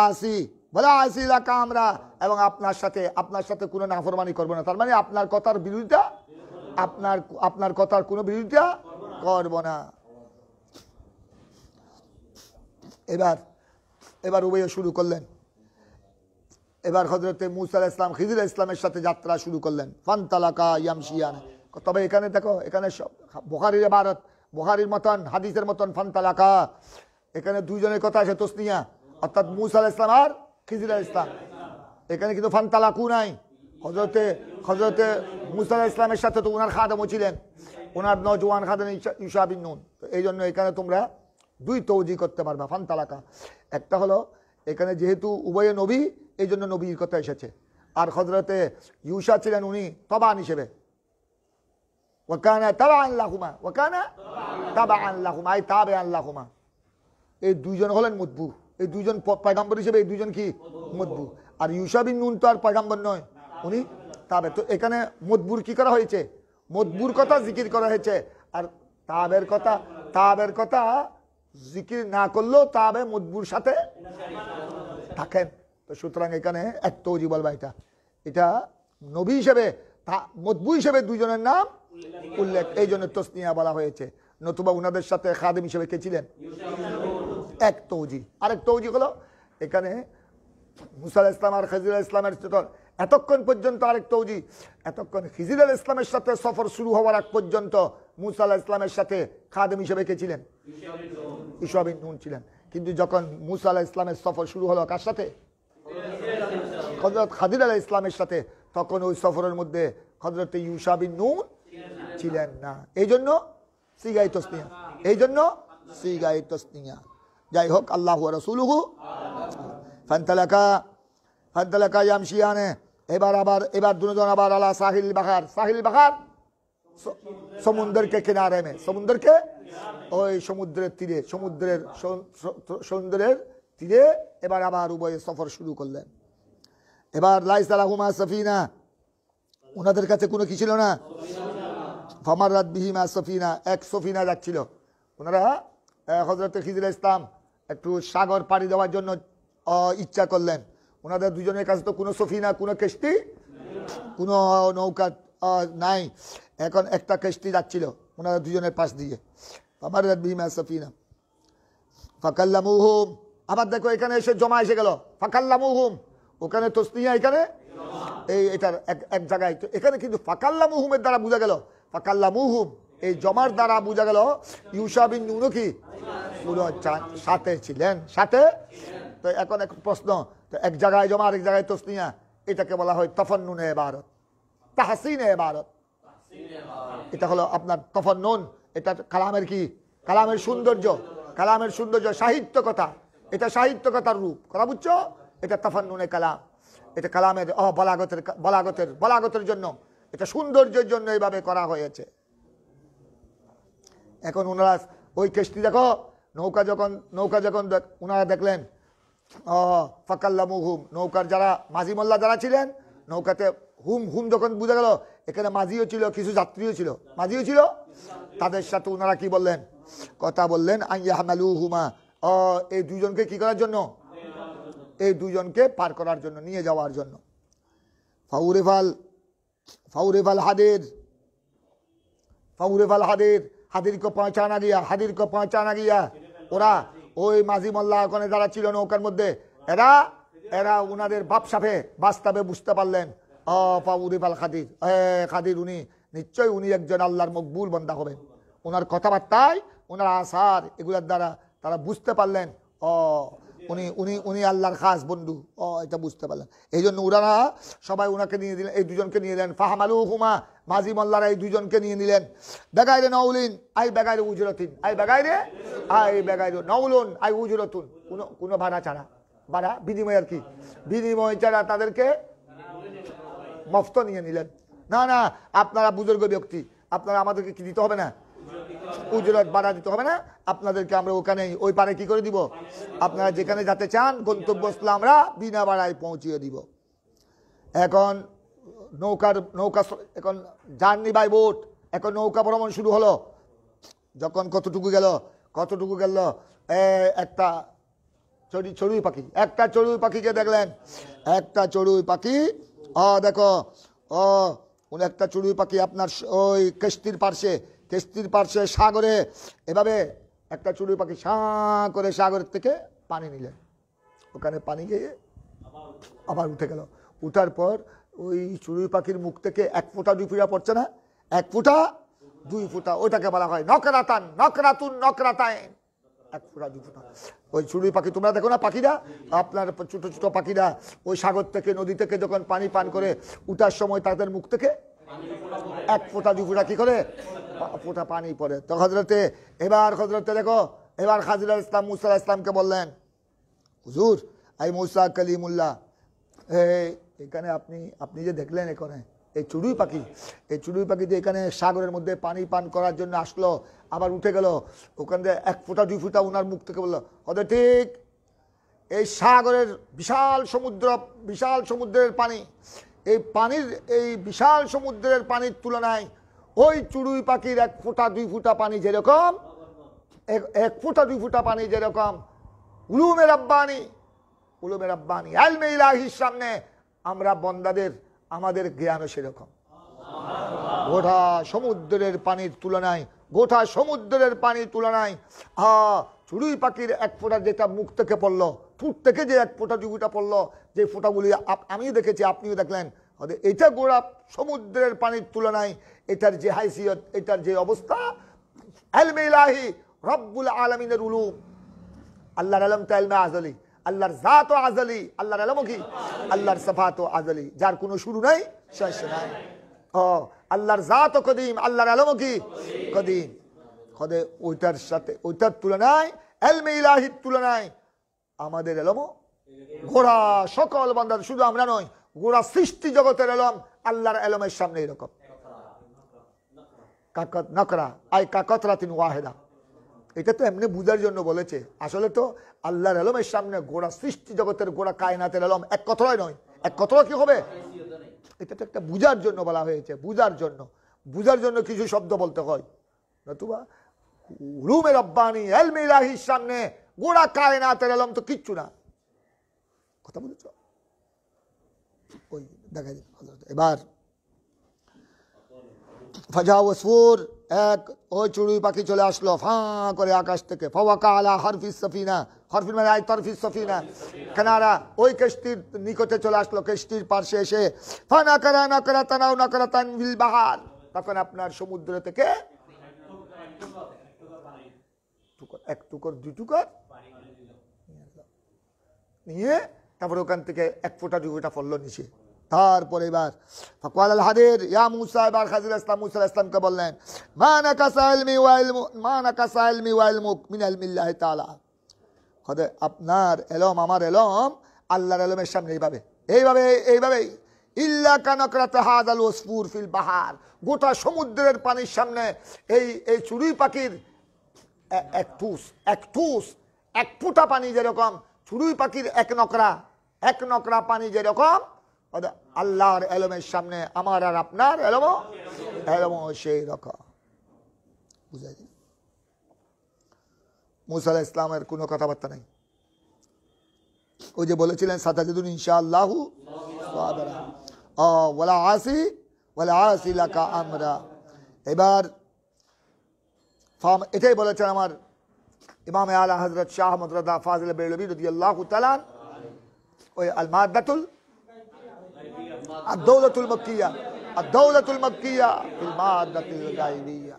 আসি আসি আমরা এবং আপনার সাথে আপনার সাথে কোনো নাফরমানি করব না। তার মানে আপনার কথার বিরোধিতা, আপনার আপনার কথার কোনো বিরোধিতা করব না। এবার এবার উভয় শুরু করলেন। এবার হজরতে মুসা ইসলাম খিজির ইসলামের সাথে যাত্রা শুরু করলেন। ফান্তালাকা ইয়ামশিয়ান। তবে এখানে দেখো, এখানে বোহারির ভারত বোহারির মতন, হাদিসের মতন ফান্তালাকা। এখানে দুইজনের কথা আছে তসনিয়া, অর্থাৎ মুসা আলাইহিস ইসলাম আর খিজির আলাইহিস ইসলাম এখানে কিন্তু ফান্তালাকু নাই। হজরতে হজরতে মুসা আলাইহিস ইসলামের সাথে তো ওনার খাদেমও ছিলেন। ওনার নজওয়ান খাদেম ইউসা বিন নুন। তো এই জন্য এখানে তোমরা দুই তৌজি করতে পারবা, ফান্তালাকা। একটা হলো, এখানে যেহেতু উভয়ে নবী, এই জন্য নবীর কথা এসেছে। আর হজরতে ইউসা ছিলেন উনি তবান হিসেবে। ওকানা তাবা আল্লাহুমা ওকানা তাবা আল্লাহুমা এই তাবে আল্লাহুমা এই দুইজন হলেন মদবু এই দুইজন পয়গাম্বর হিসেবে এই দুইজন কি? মদবু আর ইউসা বিন নুন তো আর পয়গাম্বর নয়। উনি তাবে। তো এখানে মদবুর কি করা হয়েছে? মদবুর কথা জিকির করা হয়েছে। আর তাবের কথা তাবের কথা জিকির না করলেও তাবে মদবুর সাথে থাকেন। তো সুতরাং এখানে এক তৌজি বলবা এটা এটা নবী হিসেবে, তা- মদবু হিসেবে দুইজনের নাম উল্লেখ। এই জন্য তসনিয়া বলা হয়েছে। নতুবা উনাদের সাথে খাদিম হিসেবে কে ছিলেন? এক তৌজি। আরেক তৌজি হলো এখানে মুসা আলাইহিস ইসলাম আর খিজির ইসলামের এতক্ষণ পর্যন্ত আরেক তৌজি। এতক্ষণ খিজির আল ইসলামের সাথে সফর শুরু হওয়ার আগ পর্যন্ত মুসা ইসলামের সাথে খাদেম হিসেবে কে ছিলেন? ইসবিন নুন ছিলেন। কিন্তু যখন মুসা ইসলামের সফর শুরু হলো কার সাথে? হজরত খাদির আলাহ ইসলামের সাথে। তখন ওই সফরের মধ্যে হজরত ইউসাবিন নুন ছিলেন না। এই জন্য সিগাই তসনিয়া এই জন্য সিগাই তসনিয়া যাই হোক, আল্লাহ রসুলহু। ফান্তালাকা ফান্তালাকা ইয়ামশিয়ানে। এবার আবার, এবার দুজন আবার আলা সাহিল বাহার। সাহিল বাহার সমুদ্রকে কিনারে মে। সমুদ্রকে? ওই সমুদ্রের তীরে, সমুদ্রের সমুদ্রের তীরে এবার আবার উভয়ে সফর শুরু করলেন। এবার লাইস আলাহুমা সফিনা। ওনাদের কাছে কোনো কি ছিল না? ফমার রাত বিহিমা সফিনা, এক সফিনা যাচ্ছিল। ওনারা হজরত খিজির ইসলাম একটু সাগর পাড়ি দেওয়ার জন্য ইচ্ছা করলেন। ওনাদের দুজনের কাছে তো কোনো সফিনা, কোনো কেষ্টি, কোনো নৌকা নাই। এখন একটা কেষ্টি যাচ্ছিল ওনারা দুজনের পাশ দিয়ে। আমার রাত বিহিমা সফিনা। ফাকাল্লামুহুম। আবার দেখো এখানে এসে জমা এসে গেল। ফাকাল্লামুহুম। ওখানে তসনিয়া এখানে? এই, এটার এক এক জায়গায়। এখানে কিন্তু ফাকাল্লা মুহুমের দ্বারা বোঝা গেল ফাকাল্লা মুহুম এই জমার দ্বারা বোঝা গেল ইউসা বিন নুনও কি সাথে ছিলেন। সাথে? তো এখন এক প্রশ্ন, তো এক জায়গায় জমা, আরেক জায়গায় তসনিয়া, এটাকে বলা হয় তফন্নুনে এবারত তাহসিনে এবারত এটা হলো আপনার তফন্নুন। এটা কালামের কি? কালামের সৌন্দর্য। কালামের সৌন্দর্য সাহিত্য কথা এটা সাহিত্য কথার রূপ। কথা বুঝছ? এটা তফন্নুনে কালাম। এটা কালামের অ বলাগতের বলাগতের বলাগতের জন্য। এটা সৌন্দর্যের জন্য এইভাবে করা হয়েছে। এখন ওনারা, ওই কেসটি দেখো, নৌকা যখন নৌকা যখন ওনারা দেখলেন ফাকাল্লা মুহুম নৌকার যারা মাঝি মোল্লা যারা ছিলেন, নৌকাতে হুম হুম যখন বুঝে গেল, এখানে মাঝিও ছিল, কিছু যাত্রীও ছিল, মাঝিও ছিল, তাদের সাথে ওনারা কি বললেন? কথা বললেন আইয়াহমালু হুমা ও এই দুজনকে কি করার জন্য? এই দুজনকে পার করার জন্য, নিয়ে যাওয়ার জন্য। ফাউরেফাল ফাউরেফাল হাদের। ফাউরেফাল হাদের। হাদির কো পৌঁছানা গিয়া হাদির কো পৌঁছানা গিয়া, ওরা ওই মাঝি মোল্লা ওখানে যারা ছিল নৌকার মধ্যে, এরা এরা উনাদের বাপসাফে বাস্তবে বুঝতে পারলেন ও ফাউরেফাল খাদির খাদির উনি, নিশ্চয়ই উনি একজন আল্লাহর মকবুল বন্দা হবেন। ওনার কথাবার্তায় ওনার আসার এগুলোর দ্বারা তারা বুঝতে পারলেন ও উনি উনি উনি আল্লাহর খাস বন্ধু। ও, এটা বুঝতে পারলেন এই জন্য ওনারা সবাই ওনাকে নিয়ে দিলেন, এই দুজনকে নিয়ে দিলেন। ফাহামালু হুমা মাঝি মোল্লারা এই দুজনকে নিয়ে নিলেন। বেগাইরে নৌলিন আই বেগাইরে উজরতিন। আই বেগাইরে? আই বেগাইরে নৌলুন আই উজরতুন। কোনো কোনো ভাড়া ছাড়া। ভাড়া বিনিময় আর কি? বিনিময় ছাড়া তাদেরকে মফত নিয়ে নিলেন। না না, আপনারা বুজুর্গ ব্যক্তি। আপনারা আমাদেরকে কি দিতে হবে না? উজরত বাড়া দিতে হবে না। আপনাদেরকে আমরা ওখানে ওই পারে কি করে দিব? আপনারা যেখানে যেতে চান, গন্তব্যস্থলে আমরা বিনা ভাড়ায় পৌঁছিয়ে দিব। এখন নৌকার, নৌকা এখন জার্নি বাই বোট। এখন নৌকা ভ্রমণ শুরু হলো। যখন কতটুকু গেল কতটুকু গেল? একটা চড়ি, চড়ুই পাখি, একটা চড়ুই পাখিকে দেখলেন। একটা চড়ুই পাখি ও দেখো ও একটা চড়ুই পাখি আপনার ওই কেস্তির পার্শ্বে কেস্তির পার্শ্বে সাগরে এভাবে একটা চড়ুই পাখি সাঁ করে সাগরের থেকে পানি নিলেন। ওখানে পানি গিয়ে আবার উঠে গেল। উঠার পর ওই চড়ুই পাখির মুখ থেকে এক ফোঁটা দুই ফোঁটা পড়ছে না? এক ফোঁটা, দুই ফোঁটা ওটাকে বলা হয় নকরাতান নকরাতুন নকরাতায়ন এক ফোঁটা, দুই ফোঁটা। ওই চড়ুই পাখি, তোমরা দেখো না পাখিরা? আপনার ছোটো ছোটো পাখিরা ওই সাগর থেকে, নদী থেকে যখন পানি পান করে উঠার সময় তাদের মুখ থেকে এক ফোঁটা, দুই ফোঁটা কি করে? ফোঁটা পানি পড়ে। তো হজরতে এবার হজরতে দেখো, এবার খাজিরা ইসলাম, মুসা ইসলামকে বললেন, হুজুর আই মৌসা কালিমুল্লাহ এখানে আপনি আপনি যে দেখলেন এখানে, এই চড়ুই পাখি, এই চড়ুই পাখি যে এখানে সাগরের মধ্যে পানি পান করার জন্য আসলো, আবার উঠে গেল, ওখান থেকে এক ফোঁটা, দুই ফোঁটা ওনার মুখ থেকে বলল হতে ঠিক, এই সাগরের বিশাল সমুদ্র, বিশাল সমুদ্রের পানি, এই পানির, এই বিশাল সমুদ্রের পানির তুলনায় ওই চড়ুই পাখির এক ফোঁটা, দুই ফোঁটা পানি যেরকম, এক ফুটা, দুই ফুটা পানি যেরকম। উলুমের আব্বানি উলুমের আব্বানি আলমে ইলাহির সামনে আমরা বন্দাদের, আমাদের জ্ঞানও সেরকম। গোটা সমুদ্রের পানির তুলনায়, গোটা সমুদ্রের পানির তুলনায় হা চড়ুই পাখির এক ফোঁটা যেটা মুখ থেকে পড়ল, ঠুট থেকে যে এক ফোঁটা, দুই ফোঁটা পড়ল, যে ফোঁটাগুলি আমিও দেখেছি, আপনিও দেখলেন এটা গোড়া সমুদ্রের পানির তুলনায় এটার যে হাইসিয়ত, এটার যে অবস্থা, আলমে ইলাহি রব্বুল আলমিনের উলুম। আল্লাহর আলম তো আলমে আজলি, আল্লাহর জাত আজলি, আল্লাহর আলমও কি? আল্লাহর সফাত আজলি। যার কোনো শুরু নাই, শেষ নাই। ও, আল্লাহর জাত কদিম, আল্লাহর আলমও কি? কদিম। খদে ওইটার সাথে, ওইটার তুলনায় এলমে ইলাহির তুলনায় আমাদের এলমও ঘোড়া সকল বান্দার, শুধু আমরা নয় গোড়া সৃষ্টি জগতের এলম, আল্লাহর এলমের সামনে এরকম। কাকত, নকরা, আই কাকতরা তিন ওয়াহেদা। এটা তো এমনি বুঝার জন্য বলেছে। আসলে তো আল্লাহর আলমের সামনে গোড়া সৃষ্টি জগতের, গোড়া কায়নাতের আলম এক কথাই নয়। এক কথাও কি হবে? এটা তো একটা বুঝার জন্য বলা হয়েছে, বুঝার জন্য। বুঝার জন্য কিছু শব্দ বলতে হয়। নতুবা, রুমে রব্বানি, এলমে ইলাহির সামনে গোড়া কায়নাতের আলম তো কিচ্ছু না। কথা বলেছ ওই দেখা হযরত। এবার ফাজাওয়াসুর এক ওই চড়ুই পাখি চলে আসলো, ফাঁ করে আকাশ থেকে। ফাওয়াকা আলা হারফিস সাফিনা হরফিন মানে আই তরফি সফিনা। কেনারা ওই কেষ্টির নিকটে চলে আসলো, কেষ্টির পার্শ্বে এসে ফানা করা না করা তানাও না করা তানভিল বাহার। তখন আপনার সমুদ্র থেকে এক টুকর দুই টুকর নিয়ে তারপর ওখান থেকে এক ফোঁটা, দুই ফোঁটা পড়ল নিচে। তারপরে এবার ফকওয়াল আল হাদির, ইয়া মুসা, এবার খাজির ইসলাম, মুসা ইসলামকে বললেন, মা নাকাসা ইলমি ওয়া ইলমু, মা নাকাসা ইলমি ওয়া ইলমুক মিন ইলমিল্লাহি তাআলা। আপনার এলম, আমার এলম, আল্লাহর এলমের সামনে এইভাবে এইভাবে এইভাবে, ইল্লা কানকরাত হাদাল ওসফুর ফিল বাহার। গোটা সমুদ্রের পানির সামনে এই এই চুড়ুই পাখির এক ঠুস এক ঠুস, এক ফুটা পানি যেরকম চুড়ুই পাখির এক নকরা এক নকরা পানি যেরকম আল্লাহর এলমের সামনে আমার আর আপনার এলমও এলমও সেই রকম। বুঝা যায়? মুসা আলাহ ইসলামের কোনো কথাবার্তা নেই। ওই যে বলেছিলেন সাতাজুদ্দিন ইনশা আল্লাহু ওলা আসি ওলা আসি লাকা আমরা। এবার ফাম- এটাই বলেছেন আমার ইমাম আলা হজরত শাহ মদরদা ফাজিল বেরলবি রদি আল্লাহ তালান ওই আদৌলতুল মক্কিয়া আদৌলতুল মক্কিয়া গাইবিয়া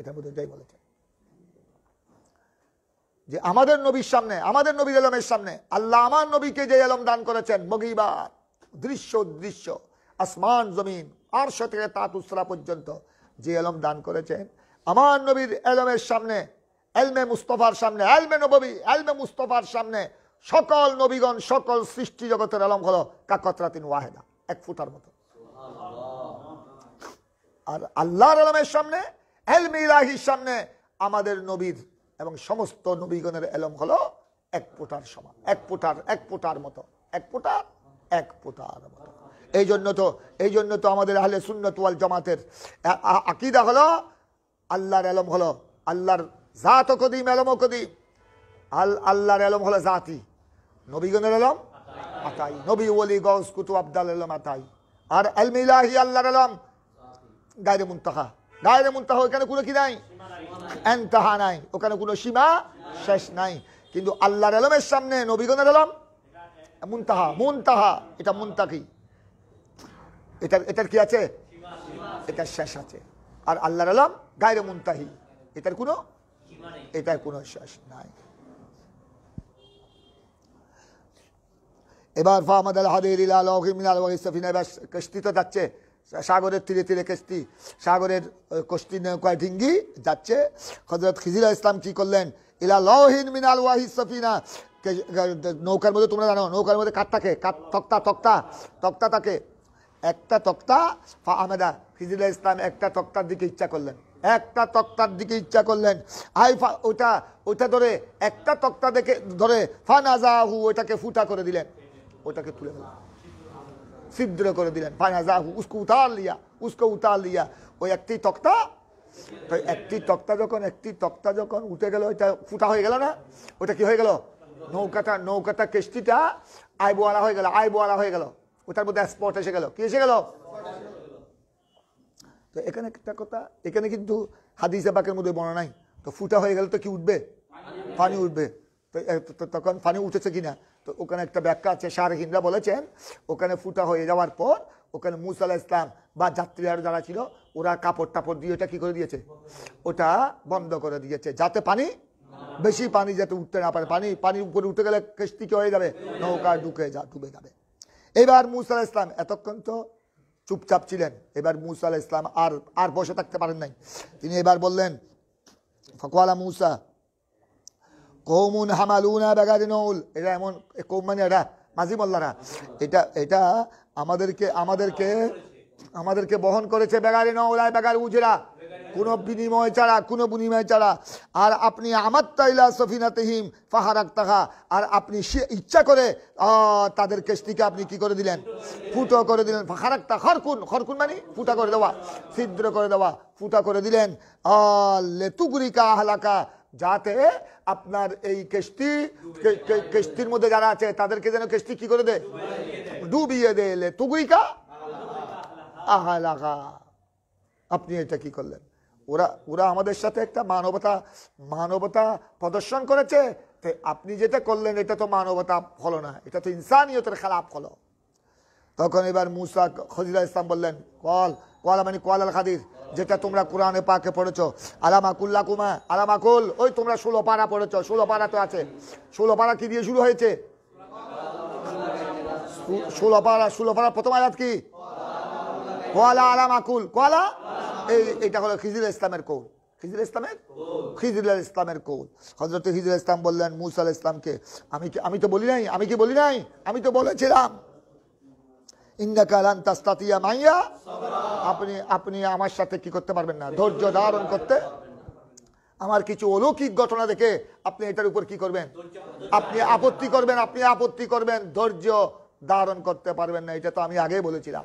এটা বলেছেন। যে আমাদের নবীর সামনে, আমাদের নবীর আলমের সামনে আল্লাহ আমার নবীকে যে আলম দান করেছেন বগিবার দৃশ্য দৃশ্য আসমান, জমিন, আরশ থেকে তাতুসরা পর্যন্ত যে আলম দান করেছেন, আমার নবীর এলমের সামনে এলমে মুস্তফার সামনে, এলমে নবী এলমে মুস্তফার সামনে। সকল নবীগণ, সকল সৃষ্টি জগতের এলম হলো কাকতরাতিন ওয়াহেদা, এক ফুটার মতো। আর আল্লাহর আলমের সামনে, এলমি ইলাহির সামনে আমাদের নবীর এবং সমস্ত নবীগণের এলম হলো এক ফোটার সমান, এক ফোটার এক ফোটার মতো, এক ফোটার এক ফোটার মতো। এই জন্য তো, এই জন্য তো আমাদের আহলে সুন্নত জামাতের আকিদা হলো আল্লাহর এলম হলো আল্লাহর জাত কদিম, এলম কদিম। আল আল্লাহর এলম হলো জাতি। নবীগণের এলম? আতাই। নবী, ওলি গৌস কুতু আবদাল এলম, আতাই। আর আলমিলাহি আল্লাহর এলম? গায়রে মুনতাহা। গায়রে মুনতাহা ওখানে কোনো কি নাই? এনতাহা নাই। ওখানে কোনো সীমা শেষ নাই। কিন্তু আল্লাহর আলমের সামনে নবীগণের আলম মুনতাহা। মুনতাহা, এটা মুনতাকি। এটার এটার কি আছে? এটার শেষ আছে। আর আল্লাহর আলম গায়রে মুনতাহি। এটার কোনো এটার কোনো শেষ নাই। এবার ফাহমাদ আল হাদির ইলা লৌহি মিনাল এবার কস্তি তো যাচ্ছে, সাগরের তীরে তীরে কস্তি সাগরের কস্তি নৌকায় ঢিঙ্গি যাচ্ছে। হজরত খিজির ইসলাম কি করলেন? ইলা লৌহিন মিনাল ওয়াহি সাফিনা নৌকার মধ্যে তোমরা জানো, নৌকার মধ্যে কাঠ থাকে তক্তা তক্তা তক্তা থাকে। একটা তক্তা আহমেদা খিজির ইসলাম একটা তক্তার দিকে ইচ্ছা করলেন। একটা তক্তার দিকে ইচ্ছা করলেন। আই ওটা ওটা ধরে একটা তক্তা দেখে, ধরে ফানাজাহু ওটাকে ফুটা করে দিলেন। ওটাকে তুলে দিলেন। ছিদ্র করে দিলেন। ফানাজাহু, উসকো উতার লিয়া, উসকো উতার লিয়া। ওই একটি তক্তা তো একটি তক্তা যখন, একটি তক্তা যখন উঠে গেল, ওইটা ফুটা হয়ে গেল না? ওটা কি হয়ে গেল? নৌকাটা নৌকাটা কেষ্টিটা আইবোয়ালা হয়ে গেল আইবোয়ালা হয়ে গেল। ওটার মধ্যে স্পট এসে গেল। কি এসে গেল? তো এখানে একটা কথা, এখানে কিন্তু হাদিসে বাকের মধ্যে বর্ণনা নাই। তো ফুটা হয়ে গেলে তো কি উঠবে? পানি উঠবে। তো তখন পানি উঠেছে কিনা? তো ওখানে একটা ব্যাখ্যা আছে শারহিনরা বলেছেন, ওখানে ফুটা হয়ে যাওয়ার পর ওখানে মুসা আলাহ ইসলাম বা যাত্রীরা যারা ছিল, ওরা কাপড় টাপড় দিয়ে ওটা কি করে দিয়েছে? ওটা বন্ধ করে দিয়েছে। যাতে পানি বেশি পানি যাতে উঠতে না পারে। পানি পানি উপরে উঠে গেলে কেষ্টি কি হয়ে যাবে? নৌকা ঢুকে যা, ডুবে যাবে। এবার মুসা আলাহ ইসলাম এতক্ষণ তো চুপচাপ ছিলেন। এবার মুসা আলাহ ইসলাম আর আর বসে থাকতে পারেন নাই। তিনি এবার বললেন, ফকওয়ালা মুসা কৌমুন হামালুনা বেগারি নৌল এটা এমন কৌম মানে এটা মাঝি মোল্লারা। এটা এটা আমাদেরকে আমাদেরকে আমাদেরকে বহন করেছে বেগারি নৌলায় বেগার উজরা। কোনো বিনিময় ছাড়া, কোনো বিনিময় ছাড়া। আর আপনি আমার তাইলা সফিনাতেহিম ফাহারাক তাহা আর আপনি সে ইচ্ছা করে তাদের কেষ্টিকে আপনি কি করে দিলেন? ফুটো করে দিলেন। ফাহারাক তা খরকুন খরকুন মানে ফুটা করে দেওয়া, ছিদ্র করে দেওয়া, ফুটা করে দিলেন। লেতুগুরিকা হালাকা যাতে আপনার এই কেষ্টি, কে- কে- কেষ্টির মধ্যে যারা আছে, তাদেরকে যেন কেষ্টি কি করে দে ডুবিয়ে দে এলে তুগুইকা আহা আপনি এটা কি করলেন? ওরা ওরা আমাদের সাথে একটা মানবতা মানবতা প্রদর্শন করেছে, তো আপনি যেটা করলেন, এটা তো মানবতা হলো না, এটা তো ইনসানিয়তের খারাপ হলো তখন এবার মুসা খজিরা ইসলাম বললেন, কল কল মানে কল আল খাদির, যেটা তোমরা কোরআনে পাকে পড়েছ। আলামাকুল্লা কুমা আলামাকুল ওই তোমরা ষোলো পাড়া পড়েছো, ষোলো পাড়া তো আছে। ষোলো পাড়া কি দিয়ে শুরু হয়েছে? ষোলো পাড়া পাড়া প্রথম আয়াত কি? কোয়ালা আলামাকুল কোয়ালা এই, এটা হলো খিজির ইসলামের কৌল। খিজির ইসলামের? খিজির ইসলামের কৌল। হজরত খিজির ইসলাম বললেন, মুসা ইসলামকে আমি কি, আমি তো বলি নাই, আমি কি বলি নাই? আমি তো বলেছিলাম। ইন্দাকালান তাস্তাতিয়া মাইয়া। আপনি আপনি আমার সাথে কি করতে পারবেন না? ধৈর্য ধারণ করতে। আমার কিছু অলৌকিক ঘটনা দেখে আপনি এটার উপর কি করবেন? আপনি আপত্তি করবেন, আপনি আপত্তি করবেন। ধৈর্য ধারণ করতে পারবেন না, এটা তো আমি আগেই বলেছিলাম।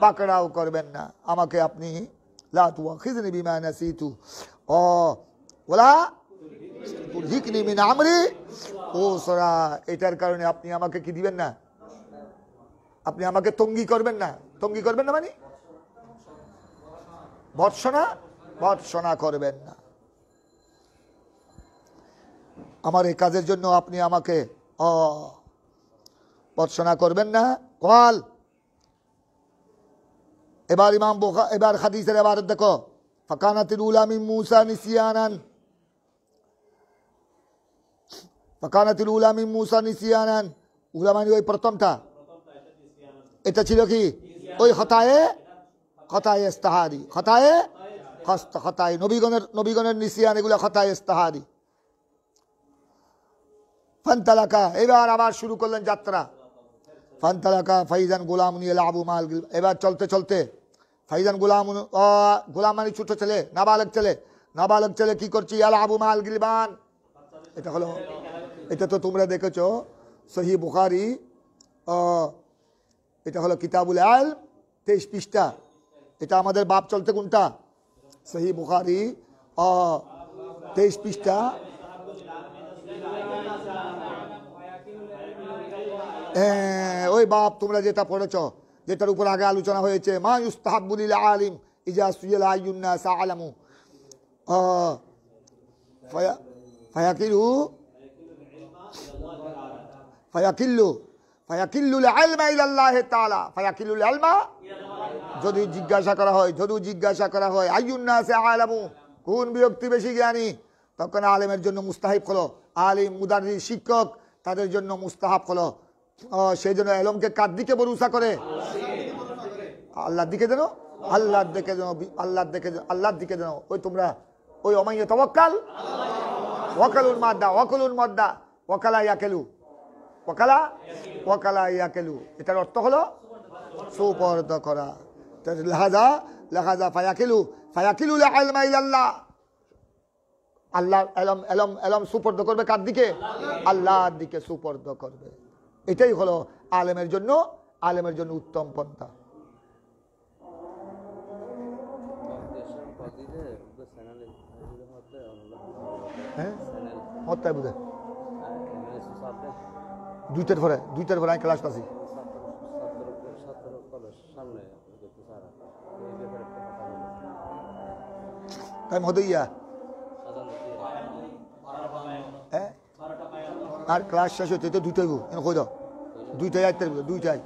পাকড়াও করবেন না। আমাকে আপনি ও সরা, এটার কারণে আপনি আমাকে কি দিবেন না? আপনি আমাকে তঙ্গি করবেন না। তঙ্গি করবেন না মানে? ভৎসনা? ভৎসনা করবেন না। আমার এই কাজের জন্য আপনি আমাকে অ ভৎসনা করবেন না। কল এবার ইমাম বোখা, এবার হাদিসের এবার দেখো। ফাকানাতিল উলামি মুসা নিসিয়ানান। ফাকানাতিল উলামি মুসা নিসিয়ানান। উলামানি ওই প্রথমটা? এটা ছিল কি? ওই হতায়ে হতায়ে ইস্তাহারি। হতায়ে হস্ত- হতায়ে নবীগণের নবীগণের নিসিয়ান, এগুলো হতায়ে ইস্তাহারি। ফান্তালাকা। এবার আবার শুরু করলেন যাত্রা। ফান্তালাকা ফাইজান গোলাম নিয়ে আবু মাল এবার চলতে চলতে ফাইজান গোলাম গুলাম মানে ছোট ছেলে নাবালক ছেলে। নাবালক ছেলে কি করছি? আল আবু মাল গিলবান। এটা হলো এটা তো তোমরা দেখেছ সহি বুখারি এটা হলো কিতাবুল আল তেইশ পৃষ্ঠা। এটা আমাদের বাপ চলতে কোনটা? সহি বুখারি তেইশ পৃষ্ঠা। হ্যাঁ, ওই বাপ তোমরা যেটা পড়েছ যেটার উপর আগে আলোচনা হয়েছে, মা ইউস্তাহাবুল আলিম ইজা সুয়েল আইয়ুন্না ফায়াকিল্লুল আলমা। তাআলা। ফায়াকিল্লুল আলমা? যদি জিজ্ঞাসা করা হয়, যদি জিজ্ঞাসা করা হয় আইয়ুন্না সে আলামু, কোন ব্যক্তি বেশি জ্ঞানী? তখন আলেমের জন্য মুস্তাহিব হলো আলিম মুদারি শিক্ষক, তাদের জন্য মুস্তাহাব হলো সেই জন্য এলমকে কার দিকে ভরসা করে? আল্লাহর দিকে যেন? আল্লাহর দিকে যেন আল্লাহর যেন- আল্লাহর দিকে যেন। ওই তোমরা, ওই অমাইয়া তওয়াক্কাল। ওয়াকালুন মাদ্দা ওয়াকুলুন মাদ্দা, ওয়াকালা ইয়াকেলু। ওয়াকালা? ওয়াকালা ইয়াকেলু। এটার অর্থ হলো সুপর্দ করা। লাহাজা লাহাজা ফায়াকিলু। ফায়াকিলু আলমা ইলাল্লাহ। আল্লাহ এলম এলম এলম সুপর্দ করবে কার দিকে? আল্লাহর দিকে সুপর্দ করবে। এটাই হলো আলেমের জন্য আলেমের জন্য উত্তম পন্থা। হ্যাঁ? বুঝে। দুইটার পরে দুইটার পরে আমি ক্লাস আছি টাইম হতে ইয়া হ্যাঁ আর ক্লাস শেষ হচ্ছে তো দুইটাই গো এনে কই দাও দুইটাই আইতে দুইটাই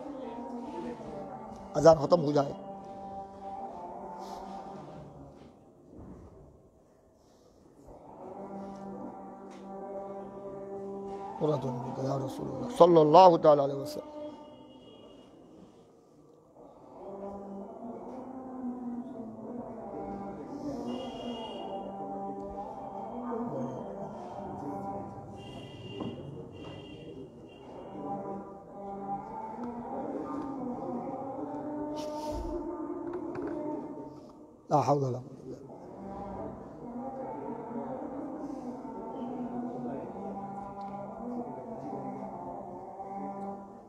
আজান খতম হয়ে যায় قرة منك يا رسول الله صلى الله تعالى عليه وسلم حول ولا قوة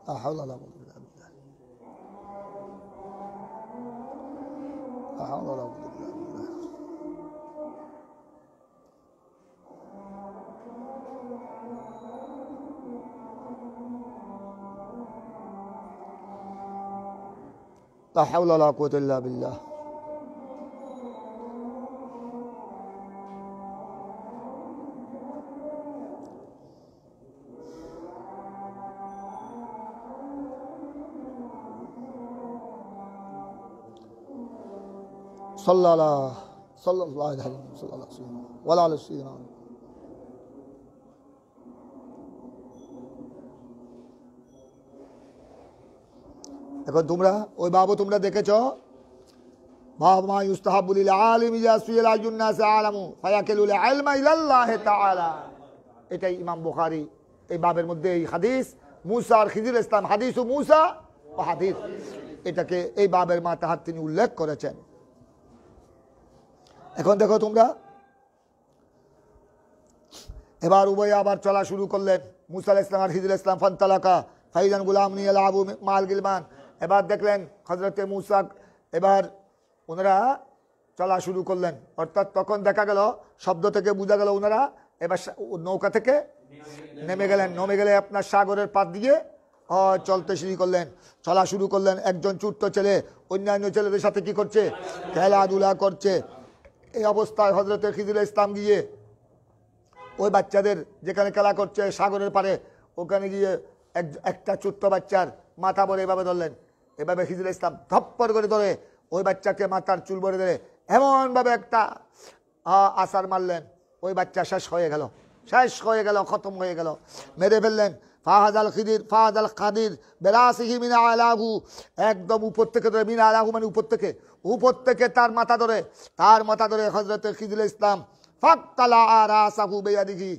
لا حول ولا قوة إلا بالله. لا حول ولا قوة إلا بالله. لا حول ولا قوة إلا بالله. صلى على صلى الله عليه وسلم صلى الله عليه وسلم ولا على سيدنا محمد এখন তোমরা ওই বাবু তোমরা দেখেছ বাবা মা ইউস্তাহাবুল আলিম ইয়াসুল আজুন্নাস আলামু ফায়াকিলুল ইলমা ইলাল্লাহ তাআলা এটাই ইমাম বুখারী এই বাবের মধ্যে এই হাদিস মুসা আর খিজির ইসলাম হাদিস ও মুসা ও হাদিস এটাকে এই বাবের মাতাহাত তিনি উল্লেখ করেছেন এখন দেখো তোমরা। এবার উভয় আবার চলা শুরু করলেন। মুসা আলাহ ইসলাম আর হিজুল ইসলাম, ফান্তালাকা, ফাইজান গুলাম নিয়ে আবু মাল গিলমান এবার দেখলেন হজরতে মুসাক এবার ওনারা চলা শুরু করলেন। অর্থাৎ তখন দেখা গেল, শব্দ থেকে বোঝা গেল ওনারা এবার নৌকা থেকে নেমে গেলেন। নেমে গেলে আপনার সাগরের পাত দিয়ে চলতে শুরু করলেন। চলা শুরু করলেন। একজন চুট্ট ছেলে, অন্যান্য ছেলেদের সাথে কি করছে? খেলাধুলা করছে। এই অবস্থায় হজরতের খিজুল ইসলাম গিয়ে ওই বাচ্চাদের যেখানে খেলা করছে সাগরের পারে ওখানে গিয়ে এক, একটা ছোট্ট বাচ্চার মাথা ভরে এভাবে ধরলেন। এভাবে খিজুল ইসলাম ধপ্পর করে ধরে ওই বাচ্চাকে মাথার চুল ভরে ধরে এমনভাবে একটা আসার মারলেন। ওই বাচ্চা শেষ হয়ে গেল। শেষ হয়ে গেল, খতম হয়ে গেল। মেরে ফেললেন। ফাহাদ আল খিদির ফাহাদ আল খাদির, বেরাসিহি মিনা আলাহু। একদম উপর থেকে ধরে, মিনা আলাহু মানে উপর থেকে উপর থেকে তার মাথা ধরে, তার মাথা ধরে হজরত খিজুল ইসলাম ফাকতালা আর আসাহু বেয়া দেখি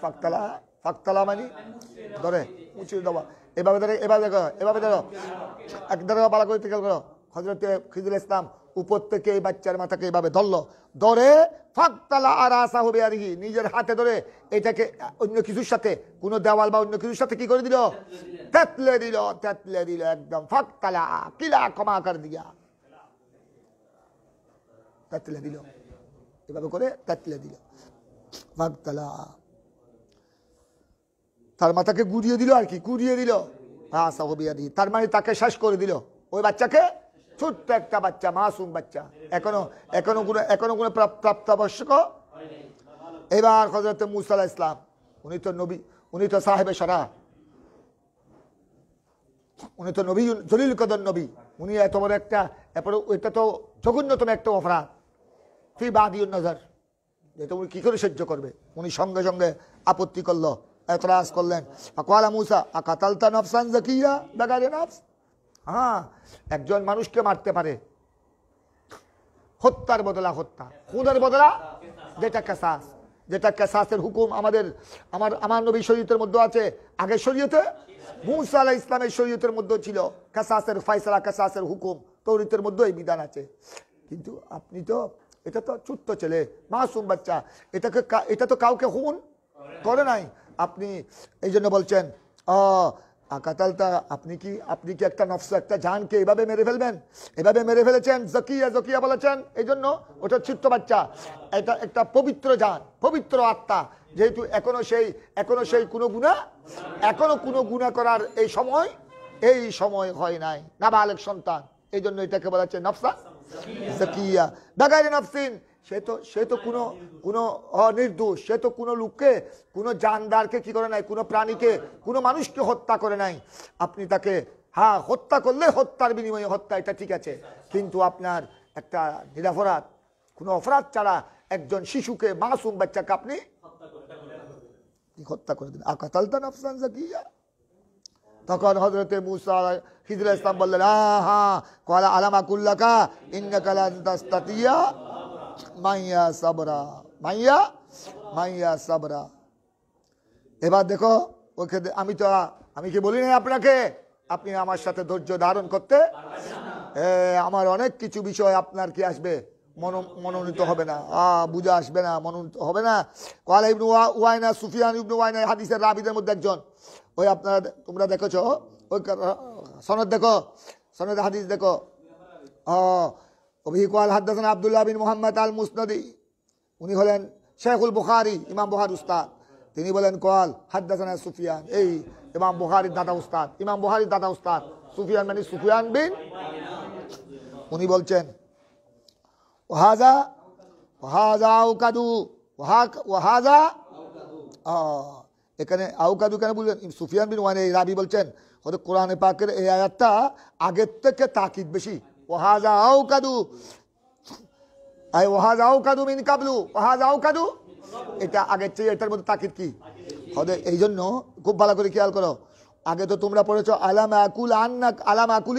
ফাকতালা ফাকতালা মানে ধরে, উঁচু দেওয়া এভাবে ধরে, এভাবে দেখো এভাবে ধরো। এক ধরো বালা করে করো। হজরত খিজুল ইসলাম উপর থেকে এই বাচ্চার মাথাকে এইভাবে ধরলো। ধরে ফাক্তালা আর আসা হবে আর কি নিজের হাতে ধরে এটাকে অন্য কিছুর সাথে, কোনো দেওয়াল বা অন্য কিছুর সাথে কি করে দিল? তেতলে দিল তেতলে দিল একদম। ফাক্তালা, কিলা কমা কর দিয়া। তেতলে দিল। এভাবে করে তেতলে দিল। ফাক্তালা। তার মাথাকে গুড়িয়ে দিল আর কি, গুড়িয়ে দিল। হ্যাঁ সাহবিয়াদি তার মানে তাকে শেষ করে দিল। ওই বাচ্চাকে ছোট্ট একটা বাচ্চা, মাসুম বাচ্চা। এখনও এখনও কোনো এখনও কোনো প্রাপ- প্রাপ্তাবশ্যক এবার হজরত মুসাল্লাহ ইসলাম উনি তো নবী, উনি তো সাহেবে সারা। উনি তো নবী, জলিল কদর নবী। উনি এত বড় একটা এরপরে এটা তো জঘন্যতম একটা অপরাধ। ফি বাদিউন নজর। যেটা উনি কী করে সহ্য করবে? উনি সঙ্গে সঙ্গে আপত্তি করল, এতরাজ করলেন। আকওয়ালা মুসা, আকাতালতা নফসান জাকিয়া বেগারে নফস? হ্যাঁ একজন মানুষকে মারতে পারে। হত্যার বদলা হত্যা। খুনের বদলা? যেটা ক্যাসাস যেটা ক্যাসাসের হুকুম আমাদের, আমার আমার নবী শরীয়তের মধ্যে আছে। আগের শরীয়তে? মুসা আলাহ ইসলামের শরীয়তের মধ্যে ছিল। কেসাসের ফাইসলা কেসাসের হুকুম। তৌরিতের মধ্যে এই বিধান আছে। কিন্তু আপনি তো, এটা তো ছোট্ট ছেলে, মাসুম বাচ্চা। এটাকে এটা তো কাউকে হুন করে নাই। আপনি এই জন্য বলছেন আকাতালতা, আপনি কি আপনি কি একটা নফস, একটা জানকে এভাবে মেরে ফেলবেন? এভাবে মেরে ফেলেছেন, জকিয়া জকিয়া বলেছেন এই জন্য ওটা ছোট্ট বাচ্চা। এটা একটা পবিত্র জান, পবিত্র আত্মা। যেহেতু এখনও সেই এখনও সেই কোনো গুণা, এখনও কোনো গুণা করার এই সময় এই সময় হয় নাই। নাবালেক সন্তান এই জন্য এটাকে বলা হচ্ছে নফসা। জাকিয়া। বেগারে নফসিন সে তো সে তো কোনো কোনো অনির্দোষ, সে তো কোনো লোককে, কোনো জানদারকে কি করে নাই, কোনো প্রাণীকে, কোনো মানুষকে হত্যা করে নাই। আপনি তাকে হ্যাঁ হত্যা করলে হত্যার বিনিময়ে হত্যা, এটা ঠিক আছে। কিন্তু আপনার একটা নিরাপরাধ, কোনো অপরাধ ছাড়া একজন শিশুকে, মাসুম বাচ্চাকে আপনি হত্যা করে দেবেন আকাতালতা নফসান জাকিয়া। তখন হজরতে মুসা হিজুল ইসলাম বললেন হা কলা আলামা কুল্লাকা ইন্নাকালান্তাস্তাতিয়া মাইয়া সাবরা, মাইয়া মাইয়া সাবরা। এবার দেখো, ওকে আমি তো আমি কি বলি না আপনাকে? আপনি আমার সাথে ধৈর্য ধারণ করতে? আমার অনেক কিছু বিষয় আপনার কি আসবে? মনো- মনোনীত হবে না। আ, বুঝে আসবে না, মনোনীত হবে না। কলা ইবনু ওয়াইনা, সুফিয়ান ইবনু ওয়াইনা হাদিসের রাবিদের মধ্যে একজন। ওই আপনারা তোমরা দেখেছ? ওই সনদ দেখো সনদ হাদিস দেখো। অভিহি কোয়াল হাদ্দাসান আবদুল্লাহ বিন মোহাম্মদ আল মুসনদি উনি হলেন শেখুল বুখারি, ইমাম বুহার উস্তাদ। তিনি বলেন, কোয়াল, হাদ্দাসানা সুফিয়ান। এই ইমাম বুখারির দাদা উস্তাদ। ইমাম বুখারির দাদা উস্তাদ, সুফিয়ান মানে সুফিয়ান বিন উনি বলছেন, ওহাজা ওহাজা আউকাদু ওহা- ওহাজা এখানে আউকাদু কেন বললেন? সুফিয়ান বিন ওয়ান এই রাবি বলছেন, হয়তো কোরআনে পাকের এই আয়াতটা আগের থেকে তাকিদ বেশি। ওহাজ আউকাদু মিন কাবলু আউকাদু এটা আগের চেয়ে এটার কি? হবে এই জন্য খুব ভালো করে খেয়াল করো। আগে তো তোমরা পড়েছো, আলাম আকুল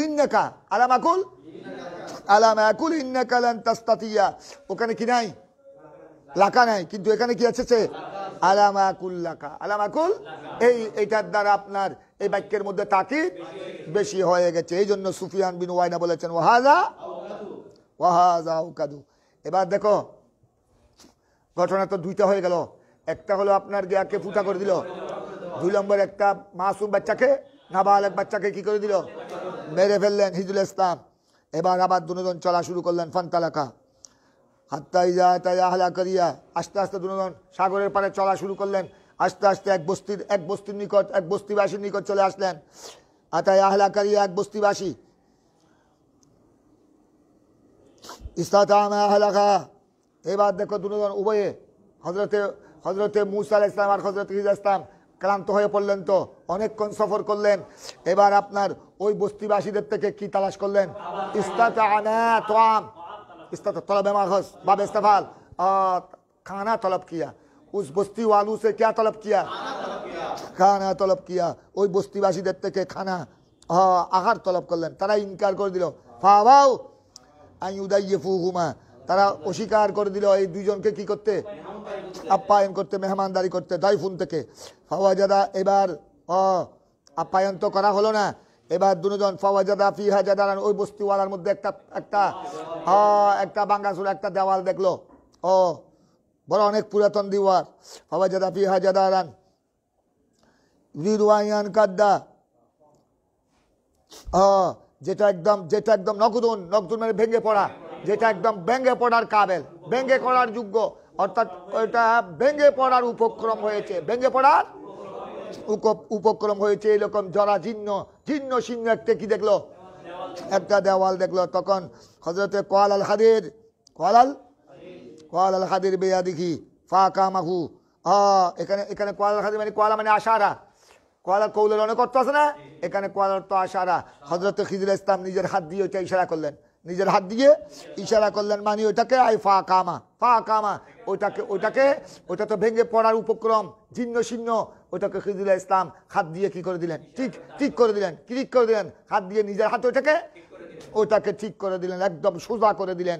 ইন্নাকা? আলাম আকুল? আলাম ওখানে কি নাই? লাকা নাই। কিন্তু এখানে কি আছে আলাম আকুল লাকা। আলাম আকুল? এই, এইটার দ্বারা আপনার এই বাক্যের মধ্যে তাকিদ বেশি হয়ে গেছে। এই জন্য সুফিয়ান বিন ওয়াইনা বলেছেন ওয়াহাজা ওয়াহাজা উকাদু এবার দেখো, ঘটনা তো দুইটা হয়ে গেল। একটা হলো আপনার গিয়াকে ফুটা করে দিল। দুই নম্বর একটা মাসুম বাচ্চাকে, নাবালক বাচ্চাকে কি করে দিল? মেরে ফেললেন হিজুল ইসলাম। এবার আবার দুজন চলা শুরু করলেন, ফান্তালাকা। হাত্তাই যায় তাই আহলা করিয়া আস্তে আস্তে দুজন সাগরের পাড়ে চলা শুরু করলেন। আস্তে আস্তে এক বস্তির এক বস্তির নিকট, এক বস্তিবাসীর নিকট চলে আসলেন। আতায় আহলাকারী এক বস্তিবাসী। ইস্তাতাম আহলাকা। এবার দেখো দুজন, উভয়ে হজরতে হজরতে মুসা ইসলাম আর হজরত হিজা ইসলাম ক্লান্ত হয়ে পড়লেন তো, অনেকক্ষণ সফর করলেন। এবার আপনার ওই বস্তিবাসীদের থেকে কি তালাশ করলেন? ইস্তাতা আনা ইস্তাতা তলব এমার হস বা বেস্তাফাল খানা তলব কিয়া। उस बस्ती वालों से क्या तलब किया খানা তলব কিয়া ওই বস্তিবাসীদের থেকে খানা আহ, আহার তলব করলেন তারা ইনকার করে দিল ফাওয়াও আই উদাইয়ে ফুহুমা তারা অস্বীকার করে দিল এই দুইজনকে কি করতে আপ্যায়ন করতে মেহমানদারি করতে দাইফুন থেকে ফাওয়াজাদা এবার আহ, আপ্যায়ন তো করা হলো না এবার দুজন ফাওয়াজাদা ফিহা জাদারান ওই বস্তিওয়ালার মধ্যে একটা একটা আহ, একটা বাঙ্গাসুর একটা দেওয়াল দেখলো ও বড় অনেক পুরাতন দিওয়ার। ফাওয়াজাদা ফিহা জাদারান। রিরওয়ায়ান কাদ্দা। আহ, যেটা একদম যেটা একদম নকদুন নকদুন মানে ভেঙে পড়া। যেটা একদম ভেঙে পড়ার কাবেল। ভেঙে করার যোগ্য। অর্থাৎ ওইটা ভেঙে পড়ার উপক্রম হয়েছে। ভেঙে পড়ার উপ- উপক্রম হয়েছে। এরকম জরা জীর্ণ জীর্ণ শীর্ণ একটা কি দেখল? একটা দেওয়াল দেখল। তখন হজরতে কোয়াল আল হাদির কোয়াল আল কোয়াল হাদির বেয়া দেখি ফা কামাহু হ্যাঁ এখানে এখানে কোয়াল হাদির মানে কোয়ালা মানে আশারা। কোয়ালার কৌলের অনেক অর্থ আছে না? এখানে কোয়ালার তো আশারা। হজরত খিজুর ইসলাম নিজের হাত দিয়ে ওইটা ইশারা করলেন। নিজের হাত দিয়ে ইশারা করলেন মানে ওইটাকে আই ফা কামা ফা কামা ওইটাকে ওইটাকে, ওইটা তো ভেঙে পড়ার উপক্রম, ছিন্ন ছিন্ন। ওইটাকে খিজুর ইসলাম হাত দিয়ে কি করে দিলেন? ঠিক ঠিক করে দিলেন ক্লিক করে দিলেন। হাত দিয়ে নিজের হাতে ওইটাকে ওটাকে ঠিক করে দিলেন, একদম সোজা করে দিলেন।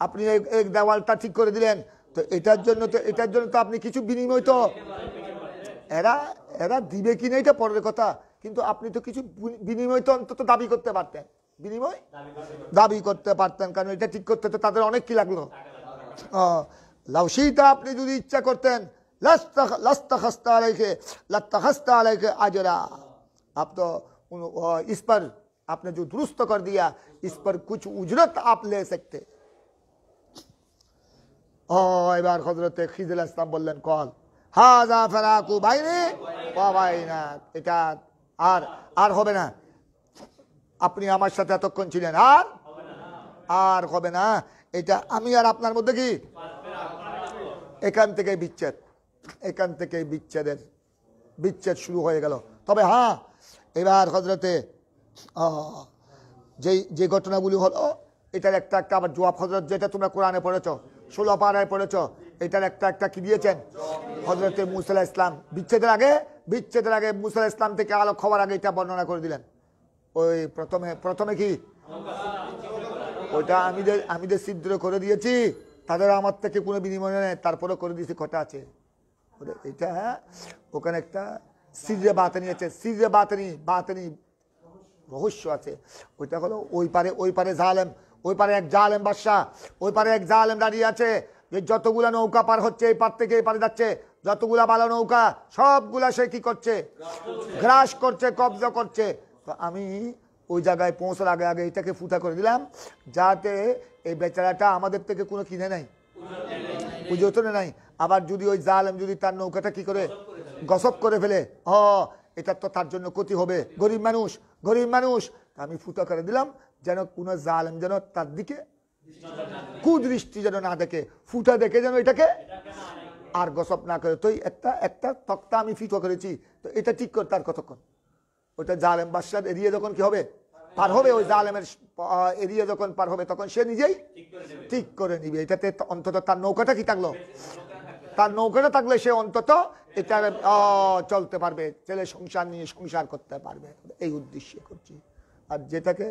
আপনি এই এক দেওয়ালটা ঠিক করে দিলেন তো এটার জন্য তো এটার জন্য তো আপনি কিছু বিনিময় তো এরা এরা দিবে কি না এটা পরের কথা কিন্তু আপনি তো কিছু বিনি- বিনিময় তো অন্তত দাবি করতে পারতেন বিনিময় দাবি করতে পারতেন কারণ এটা ঠিক করতে তো তাদের অনেক কি লাগলো লাউসিটা আপনি যদি ইচ্ছা করতেন लस्त खस्ता রেখে लत्ता खस्ता রেখে आजरा आप तो उन- अ, इस पर आपने जो दुरुस्त कर दिया इस पर कुछ उजरत आप ले सकते ও, এবার হজরতে খিজুল ইসলাম বললেন, কল। হাজা ফেরাকু বাইরে বাইনা এটা আর আর হবে না। আপনি আমার সাথে এতক্ষণ ছিলেন, আর? আর হবে না। এটা আমি আর আপনার মধ্যে কি? এখান থেকে বিচ্ছেদ। এখান থেকে বিচ্ছেদের, বিচ্ছেদ শুরু হয়ে গেল। তবে হ্যাঁ এবার হজরতে যেই, যে ঘটনাগুলি হলো, এটার একটা একটা আবার জোয়াব হজরত যেটা তোমরা কোরআনে পড়েছ। ষোলো পাড়ায় পড়েছ। এটার একটা একটা কি দিয়েছেন? হজরতে মুসাল্লাহ ইসলাম। বিচ্ছেদের আগে বিচ্ছেদের আগে মুসাল্লাহ ইসলাম থেকে আলো খবর আগে এটা বর্ণনা করে দিলেন। ওই প্রথমে প্রথমে কি? ওইটা আমি যে আমি যে ছিদ্র করে দিয়েছি, তাদের আমার থেকে কোনো বিনিময় নেই তারপরে করে দিয়েছি কটা আছে। এটা ওখানে একটা সিজে বাতানি আছে সিজে বাতানি বাতানি রহস্য আছে। ওইটা হলো ওই পারে ওই পারে জালেম। ওই পারে এক জালেম বাদশাহ, ওই পারে এক জালেম দাঁড়িয়ে আছে। যে যতগুলা নৌকা পার হচ্ছে, এই পার থেকে এই পারে যাচ্ছে। যতগুলা ভালো নৌকা, সবগুলা সে কি করছে? গ্রাস করছে, কবজা করছে। তো আমি ওই জায়গায় পৌঁছার আগে আগে এটাকে ফুটা করে দিলাম, যাতে এই বেচারাটা আমাদের থেকে কোনো কিনে নাই পুজোতনে নাই আবার যদি ওই জালেম যদি তার নৌকাটা কি করে? গসব করে ফেলে। হ, এটা তো তার জন্য ক্ষতি হবে। গরিব মানুষ গরিব মানুষ। আমি ফুটা করে দিলাম। যেন কোনো জালেম যেন তার দিকে কুদৃষ্টি যেন না দেখে, ফুটা দেখে যেন এটাকে আর গসব না করে। তো একটা একটা তক্তা আমি ফিটো করেছি। তো এটা ঠিক করতে আর কতক্ষণ? ওটা জালেম বাদশার এরিয়া যখন কি হবে? পার হবে? ওই জালেমের এরিয়া যখন পার হবে, তখন সে নিজেই ঠিক করে নিবে। এটাতে অন্তত তার নৌকাটা কি থাকল? তার নৌকাটা থাকলে সে অন্তত এটা চলতে পারবে। ছেলে সংসার নিয়ে সংসার করতে পারবে। এই উদ্দেশ্যে করছি। আর যেটাকে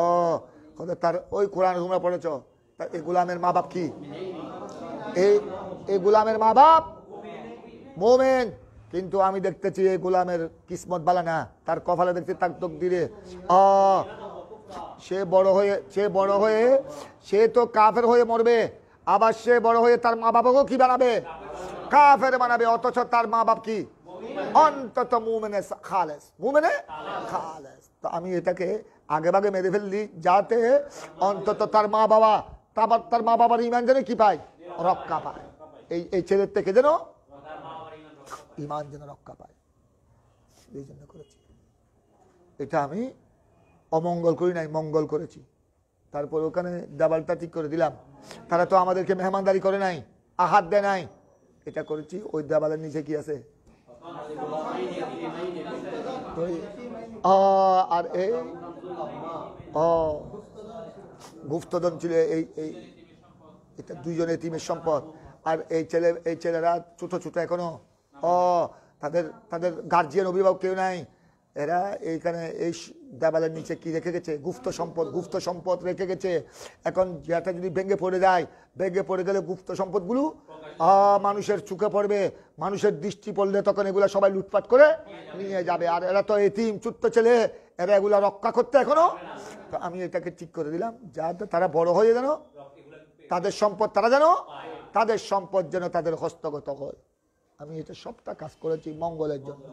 ও তার ওই কোরআন পড়েছ। গোলামের মা বাপ কি? এই গোলামের মা বাপ? মোমেন। কিন্তু আমি দেখতেছি এই গোলামের কিসমত বালা না। তার কপালে দেখছি তার তকদিরে। অ সে বড় হয়ে সে বড় হয়ে সে তো কাফের হয়ে মরবে। আবার সে বড় হয়ে তার মা বাবাকেও কি বানাবে? কাফের বানাবে। অথচ তার মা বাপ কি? অন্তত মুমেনে খালেস। মুমেনে? খালেস। তো আমি এটাকে আগে ভাগে মেরে ফেললি যাতে অন্তত তার মা বাবা তারপর তার মা বাবার ইমান যেন কি পায়? রক্ষা পায়। এই এই ছেলের থেকে যেন ইমান যেন রক্ষা পায়। এই জন্য করেছি। এটা আমি অমঙ্গল করি নাই, মঙ্গল করেছি। তারপর ওখানে দেওয়ালটা ঠিক করে দিলাম। তারা তো আমাদেরকে মেহমানদারি করে নাই, আহাত দেয় নাই। এটা করেছি, ওই দেওয়ালের নিচে কি আছে? আর এই গুপ্তদন ছিল এই এই, এটা দুইজনের টিমের সম্পদ। আর এই ছেলে, এই ছেলেরা ছোট ছোট এখনও? ও তাদের তাদের গার্জিয়ান অভিভাবক কেউ নাই? এরা এইখানে এই দেওয়ালের নিচে কি রেখে গেছে? গুপ্ত সম্পদ গুপ্ত সম্পদ রেখে গেছে। এখন যেটা যদি ভেঙে পড়ে যায়, ভেঙে পড়ে গেলে গুপ্ত সম্পদগুলো মানুষের চুকে পড়বে। মানুষের দৃষ্টি পড়লে তখন এগুলো সবাই লুটপাট করে নিয়ে যাবে। আর এরা তো এতিম চুত্ত ছেলে। এরা এগুলো রক্ষা করতে এখনও। তো আমি এটাকে ঠিক করে দিলাম। যাতে তারা বড় হয়ে যেন তাদের সম্পদ তারা যেন, তাদের সম্পদ যেন তাদের হস্তগত হয়। আমি এটা সবটা কাজ করেছি মঙ্গলের জন্য।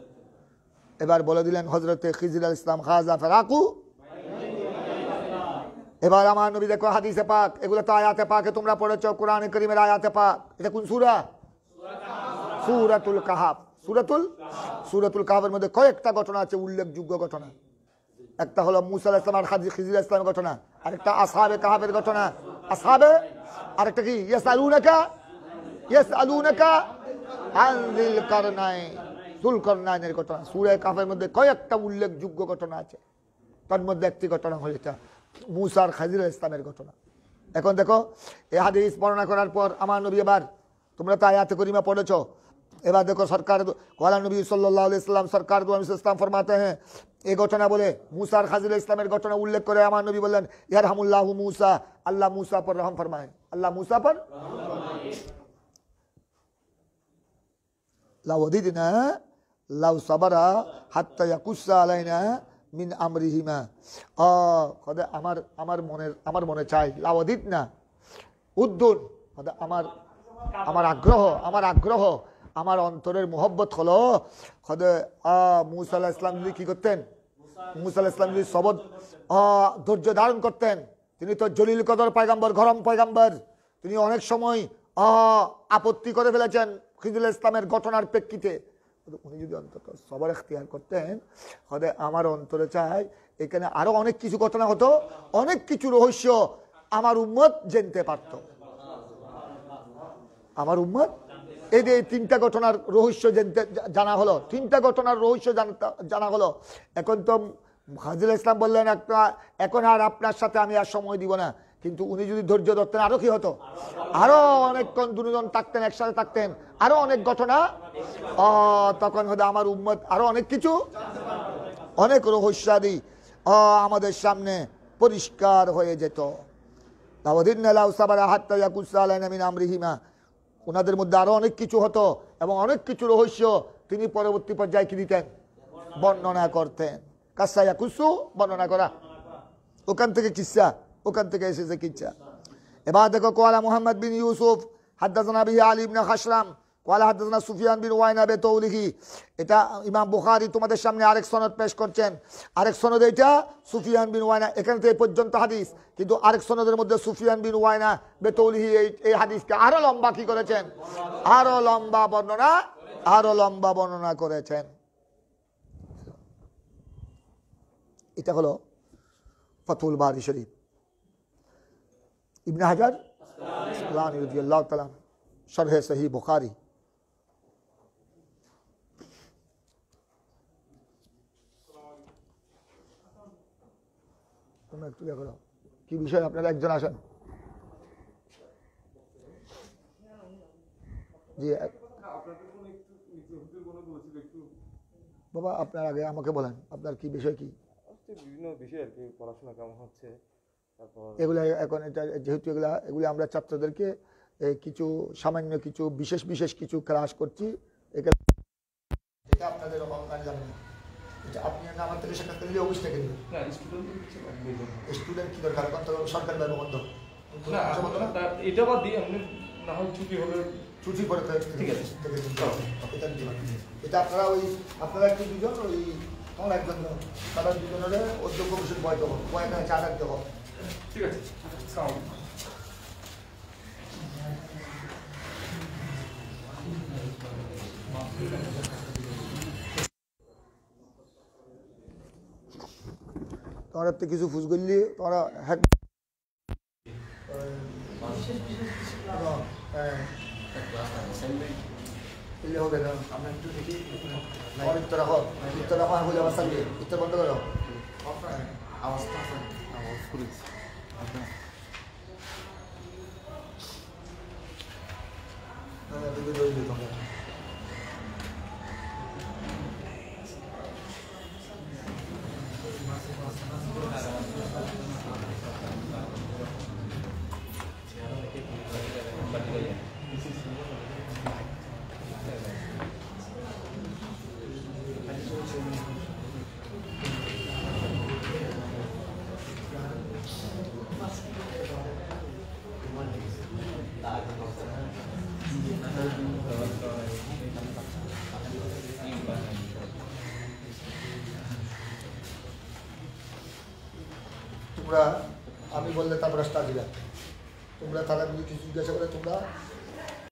এবার বলে দিলেন হজরতে খিজির ইসলাম খাজা ফেরাকু। এবার আমার নবী দেখো হাদিসে পাক, এগুলো তো আয়াতে পাকে তোমরা পড়েছ, কোরআন করিমের আয়াতে পাক। এটা কোন সুরা? সুরাতুল কাহাব সুরাতুল? সুরাতুল কাহাবের মধ্যে কয়েকটা ঘটনা আছে, উল্লেখযোগ্য ঘটনা। একটা হলো মুসাল ইসলাম আর হাজি খিজির ইসলামের ঘটনা। আরেকটা আসাবে কাহাবের ঘটনা। আসাবে আরেকটা কি? ইয়েস আলু আলুনাকা ইয়েস আলুনাকা আনজিল কারনাই। জুলকরনায়নের ঘটনা, সুরে কাফের মধ্যে কয়েকটা উল্লেখযোগ্য ঘটনা আছে। তার মধ্যে একটি ঘটনা হল এটা মুসার খাজির ইসলামের ঘটনা। এখন দেখো, এ হাদিস বর্ণনা করার পর আমার নবী এবার, তোমরা তো আয়াতে করিমা পড়েছ, এবার দেখো সরকার ওয়ালা নবী সাল্লাহ ইসলাম সরকার ইসলাম ফরমাতে হ্যাঁ এই ঘটনা বলে মুসার খাজির ইসলামের ঘটনা উল্লেখ করে আমার নবী বললেন ইয়ার হামুল্লাহ মুসা, আল্লাহ মুসা পর রহম ফরমায়। আল্লাহ মুসা পর লাউদিদিনা লাউ সাবারা হাত্তা ইয়াকুসা আলাইনা মিন আমরিহিমা। অ কদে আমার আমার মনের, আমার মনে চাই লাউদিত না উদ্দুন, কদে আমার আমার আগ্রহ আমার আগ্রহ, আমার অন্তরের মোহব্বত হলো খদে মুসা আল্লাহ ইসলাম যদি কী করতেন? মুসা ইসলাম যদি সবদ ধৈর্য ধারণ করতেন, তিনি তো জলিল কদর পায়গাম্বর গরম পায়গাম্বর, তিনি অনেক সময় আপত্তি করে ফেলেছেন খিজুল ইসলামের ঘটনার প্রেক্ষিতে। কিন্তু উনি যদি অন্তত সবার এখতিয়ার করতেন হলে আমার অন্তরে চাই এখানে আরও অনেক কিছু ঘটনা হতো, অনেক কিছু রহস্য আমার উম্মত জানতে পারতো। আমার উম্মত? এই যে তিনটা ঘটনার রহস্য জানতে জানা হলো, তিনটা ঘটনার রহস্য জানা হলো। এখন তো হাজির ইসলাম বললেন একটা, এখন আর আপনার সাথে আমি আর সময় দিব না। কিন্তু উনি যদি ধৈর্য ধরতেন, আরও কি হতো? আরও অনেকক্ষণ দুজন থাকতেন, একসাথে থাকতেন, আরও অনেক ঘটনা। তখন হয়তো আমার উম্মত আরও অনেক কিছু, অনেক রহস্যাদি আমাদের সামনে পরিষ্কার হয়ে যেত। আমরিহিমা। ওনাদের মধ্যে আরও অনেক কিছু হতো এবং অনেক কিছু রহস্য তিনি পরবর্তী পর্যায়ে কি দিতেন? বর্ণনা করতেন। কাসাইয়া কুসু বর্ণনা করা। ওখান থেকে কিসা ওখান থেকে এসেছে কিচ্ছা। এবার দেখো, কোয়ালা মোহাম্মদ বিন ইউসুফ, হাদ্দাসনা বিহি আলী ইবনে খাসরাম, কোয়ালা হাদ্দাসনা সুফিয়ান বিন ওয়াইনা বে তৌলিহি। এটা ইমাম বুখারী তোমাদের সামনে আরেক সনদ পেশ করছেন। আরেক সনদ এটা সুফিয়ান বিন ওয়াইনা, এখানে এই পর্যন্ত হাদিস। কিন্তু আরেক সনদের মধ্যে সুফিয়ান বিন ওয়াইনা বে তৌলিহি এই এই হাদিসকে আরও লম্বা কি করেছেন? আরও লম্বা বর্ণনা, আরও লম্বা বর্ণনা করেছেন। এটা হলো ফতুল বারি শরীফ। ইবনে হাজার আসলানি রাদিয়াল্লাহু তাআলা শরহে সহি বুখারী তোমরা একটু দেখো না। কি বিষয় আপনারা একজন আসেন জি এক- বাবা আপনার আগে আমাকে বলেন আপনার কি বিষয় কি হচ্ছে বিভিন্ন বিষয় আর কি পড়াশোনা কেমন হচ্ছে তারপর এগুলা এখন এটা যেহেতু এগুলা এগুলি আমরা ছাত্রদেরকে কিছু সামান্য কিছু বিশেষ বিশেষ কিছু ক্লাস করছি এগুলা এটা আপনাদের অনলাইন জানেন না। এটা আপনি আমার থেকে সাক্ষাৎ করলে অফিস থেকে স্টুডেন্ট কিছু লাগবে না। স্টুডেন্ট কি দরকার এখন তো সরকারি ভাবে বন্ধ না আচ্ছা, বন্ধ না? তা- এটা বাদ দিয়ে আপনি না হয় ছুটি হলে ছুটি করে করে ঠিক আছে। এটা আপনারা ওই আপনারা একটু দুজন ওই আমার একজন তারা দুজনের অধ্যক্ষ বসে বয় দেবো বয় চা রাখতে হবে ঠিক আছে তো কিছু ফুস করলি হ্যাক এলে হবে না আমরা একটু দেখি। আমার উত্তর রাখো উত্তর রাখো সামনে। উত্তর বন্ধ করো। আওয়াজটা আছে আওয়াজ করেছি দুটো দৌড়ে দিই তোমরা তোমরা আমি বললে তারপরে স্টার দিলাম তোমরা তারা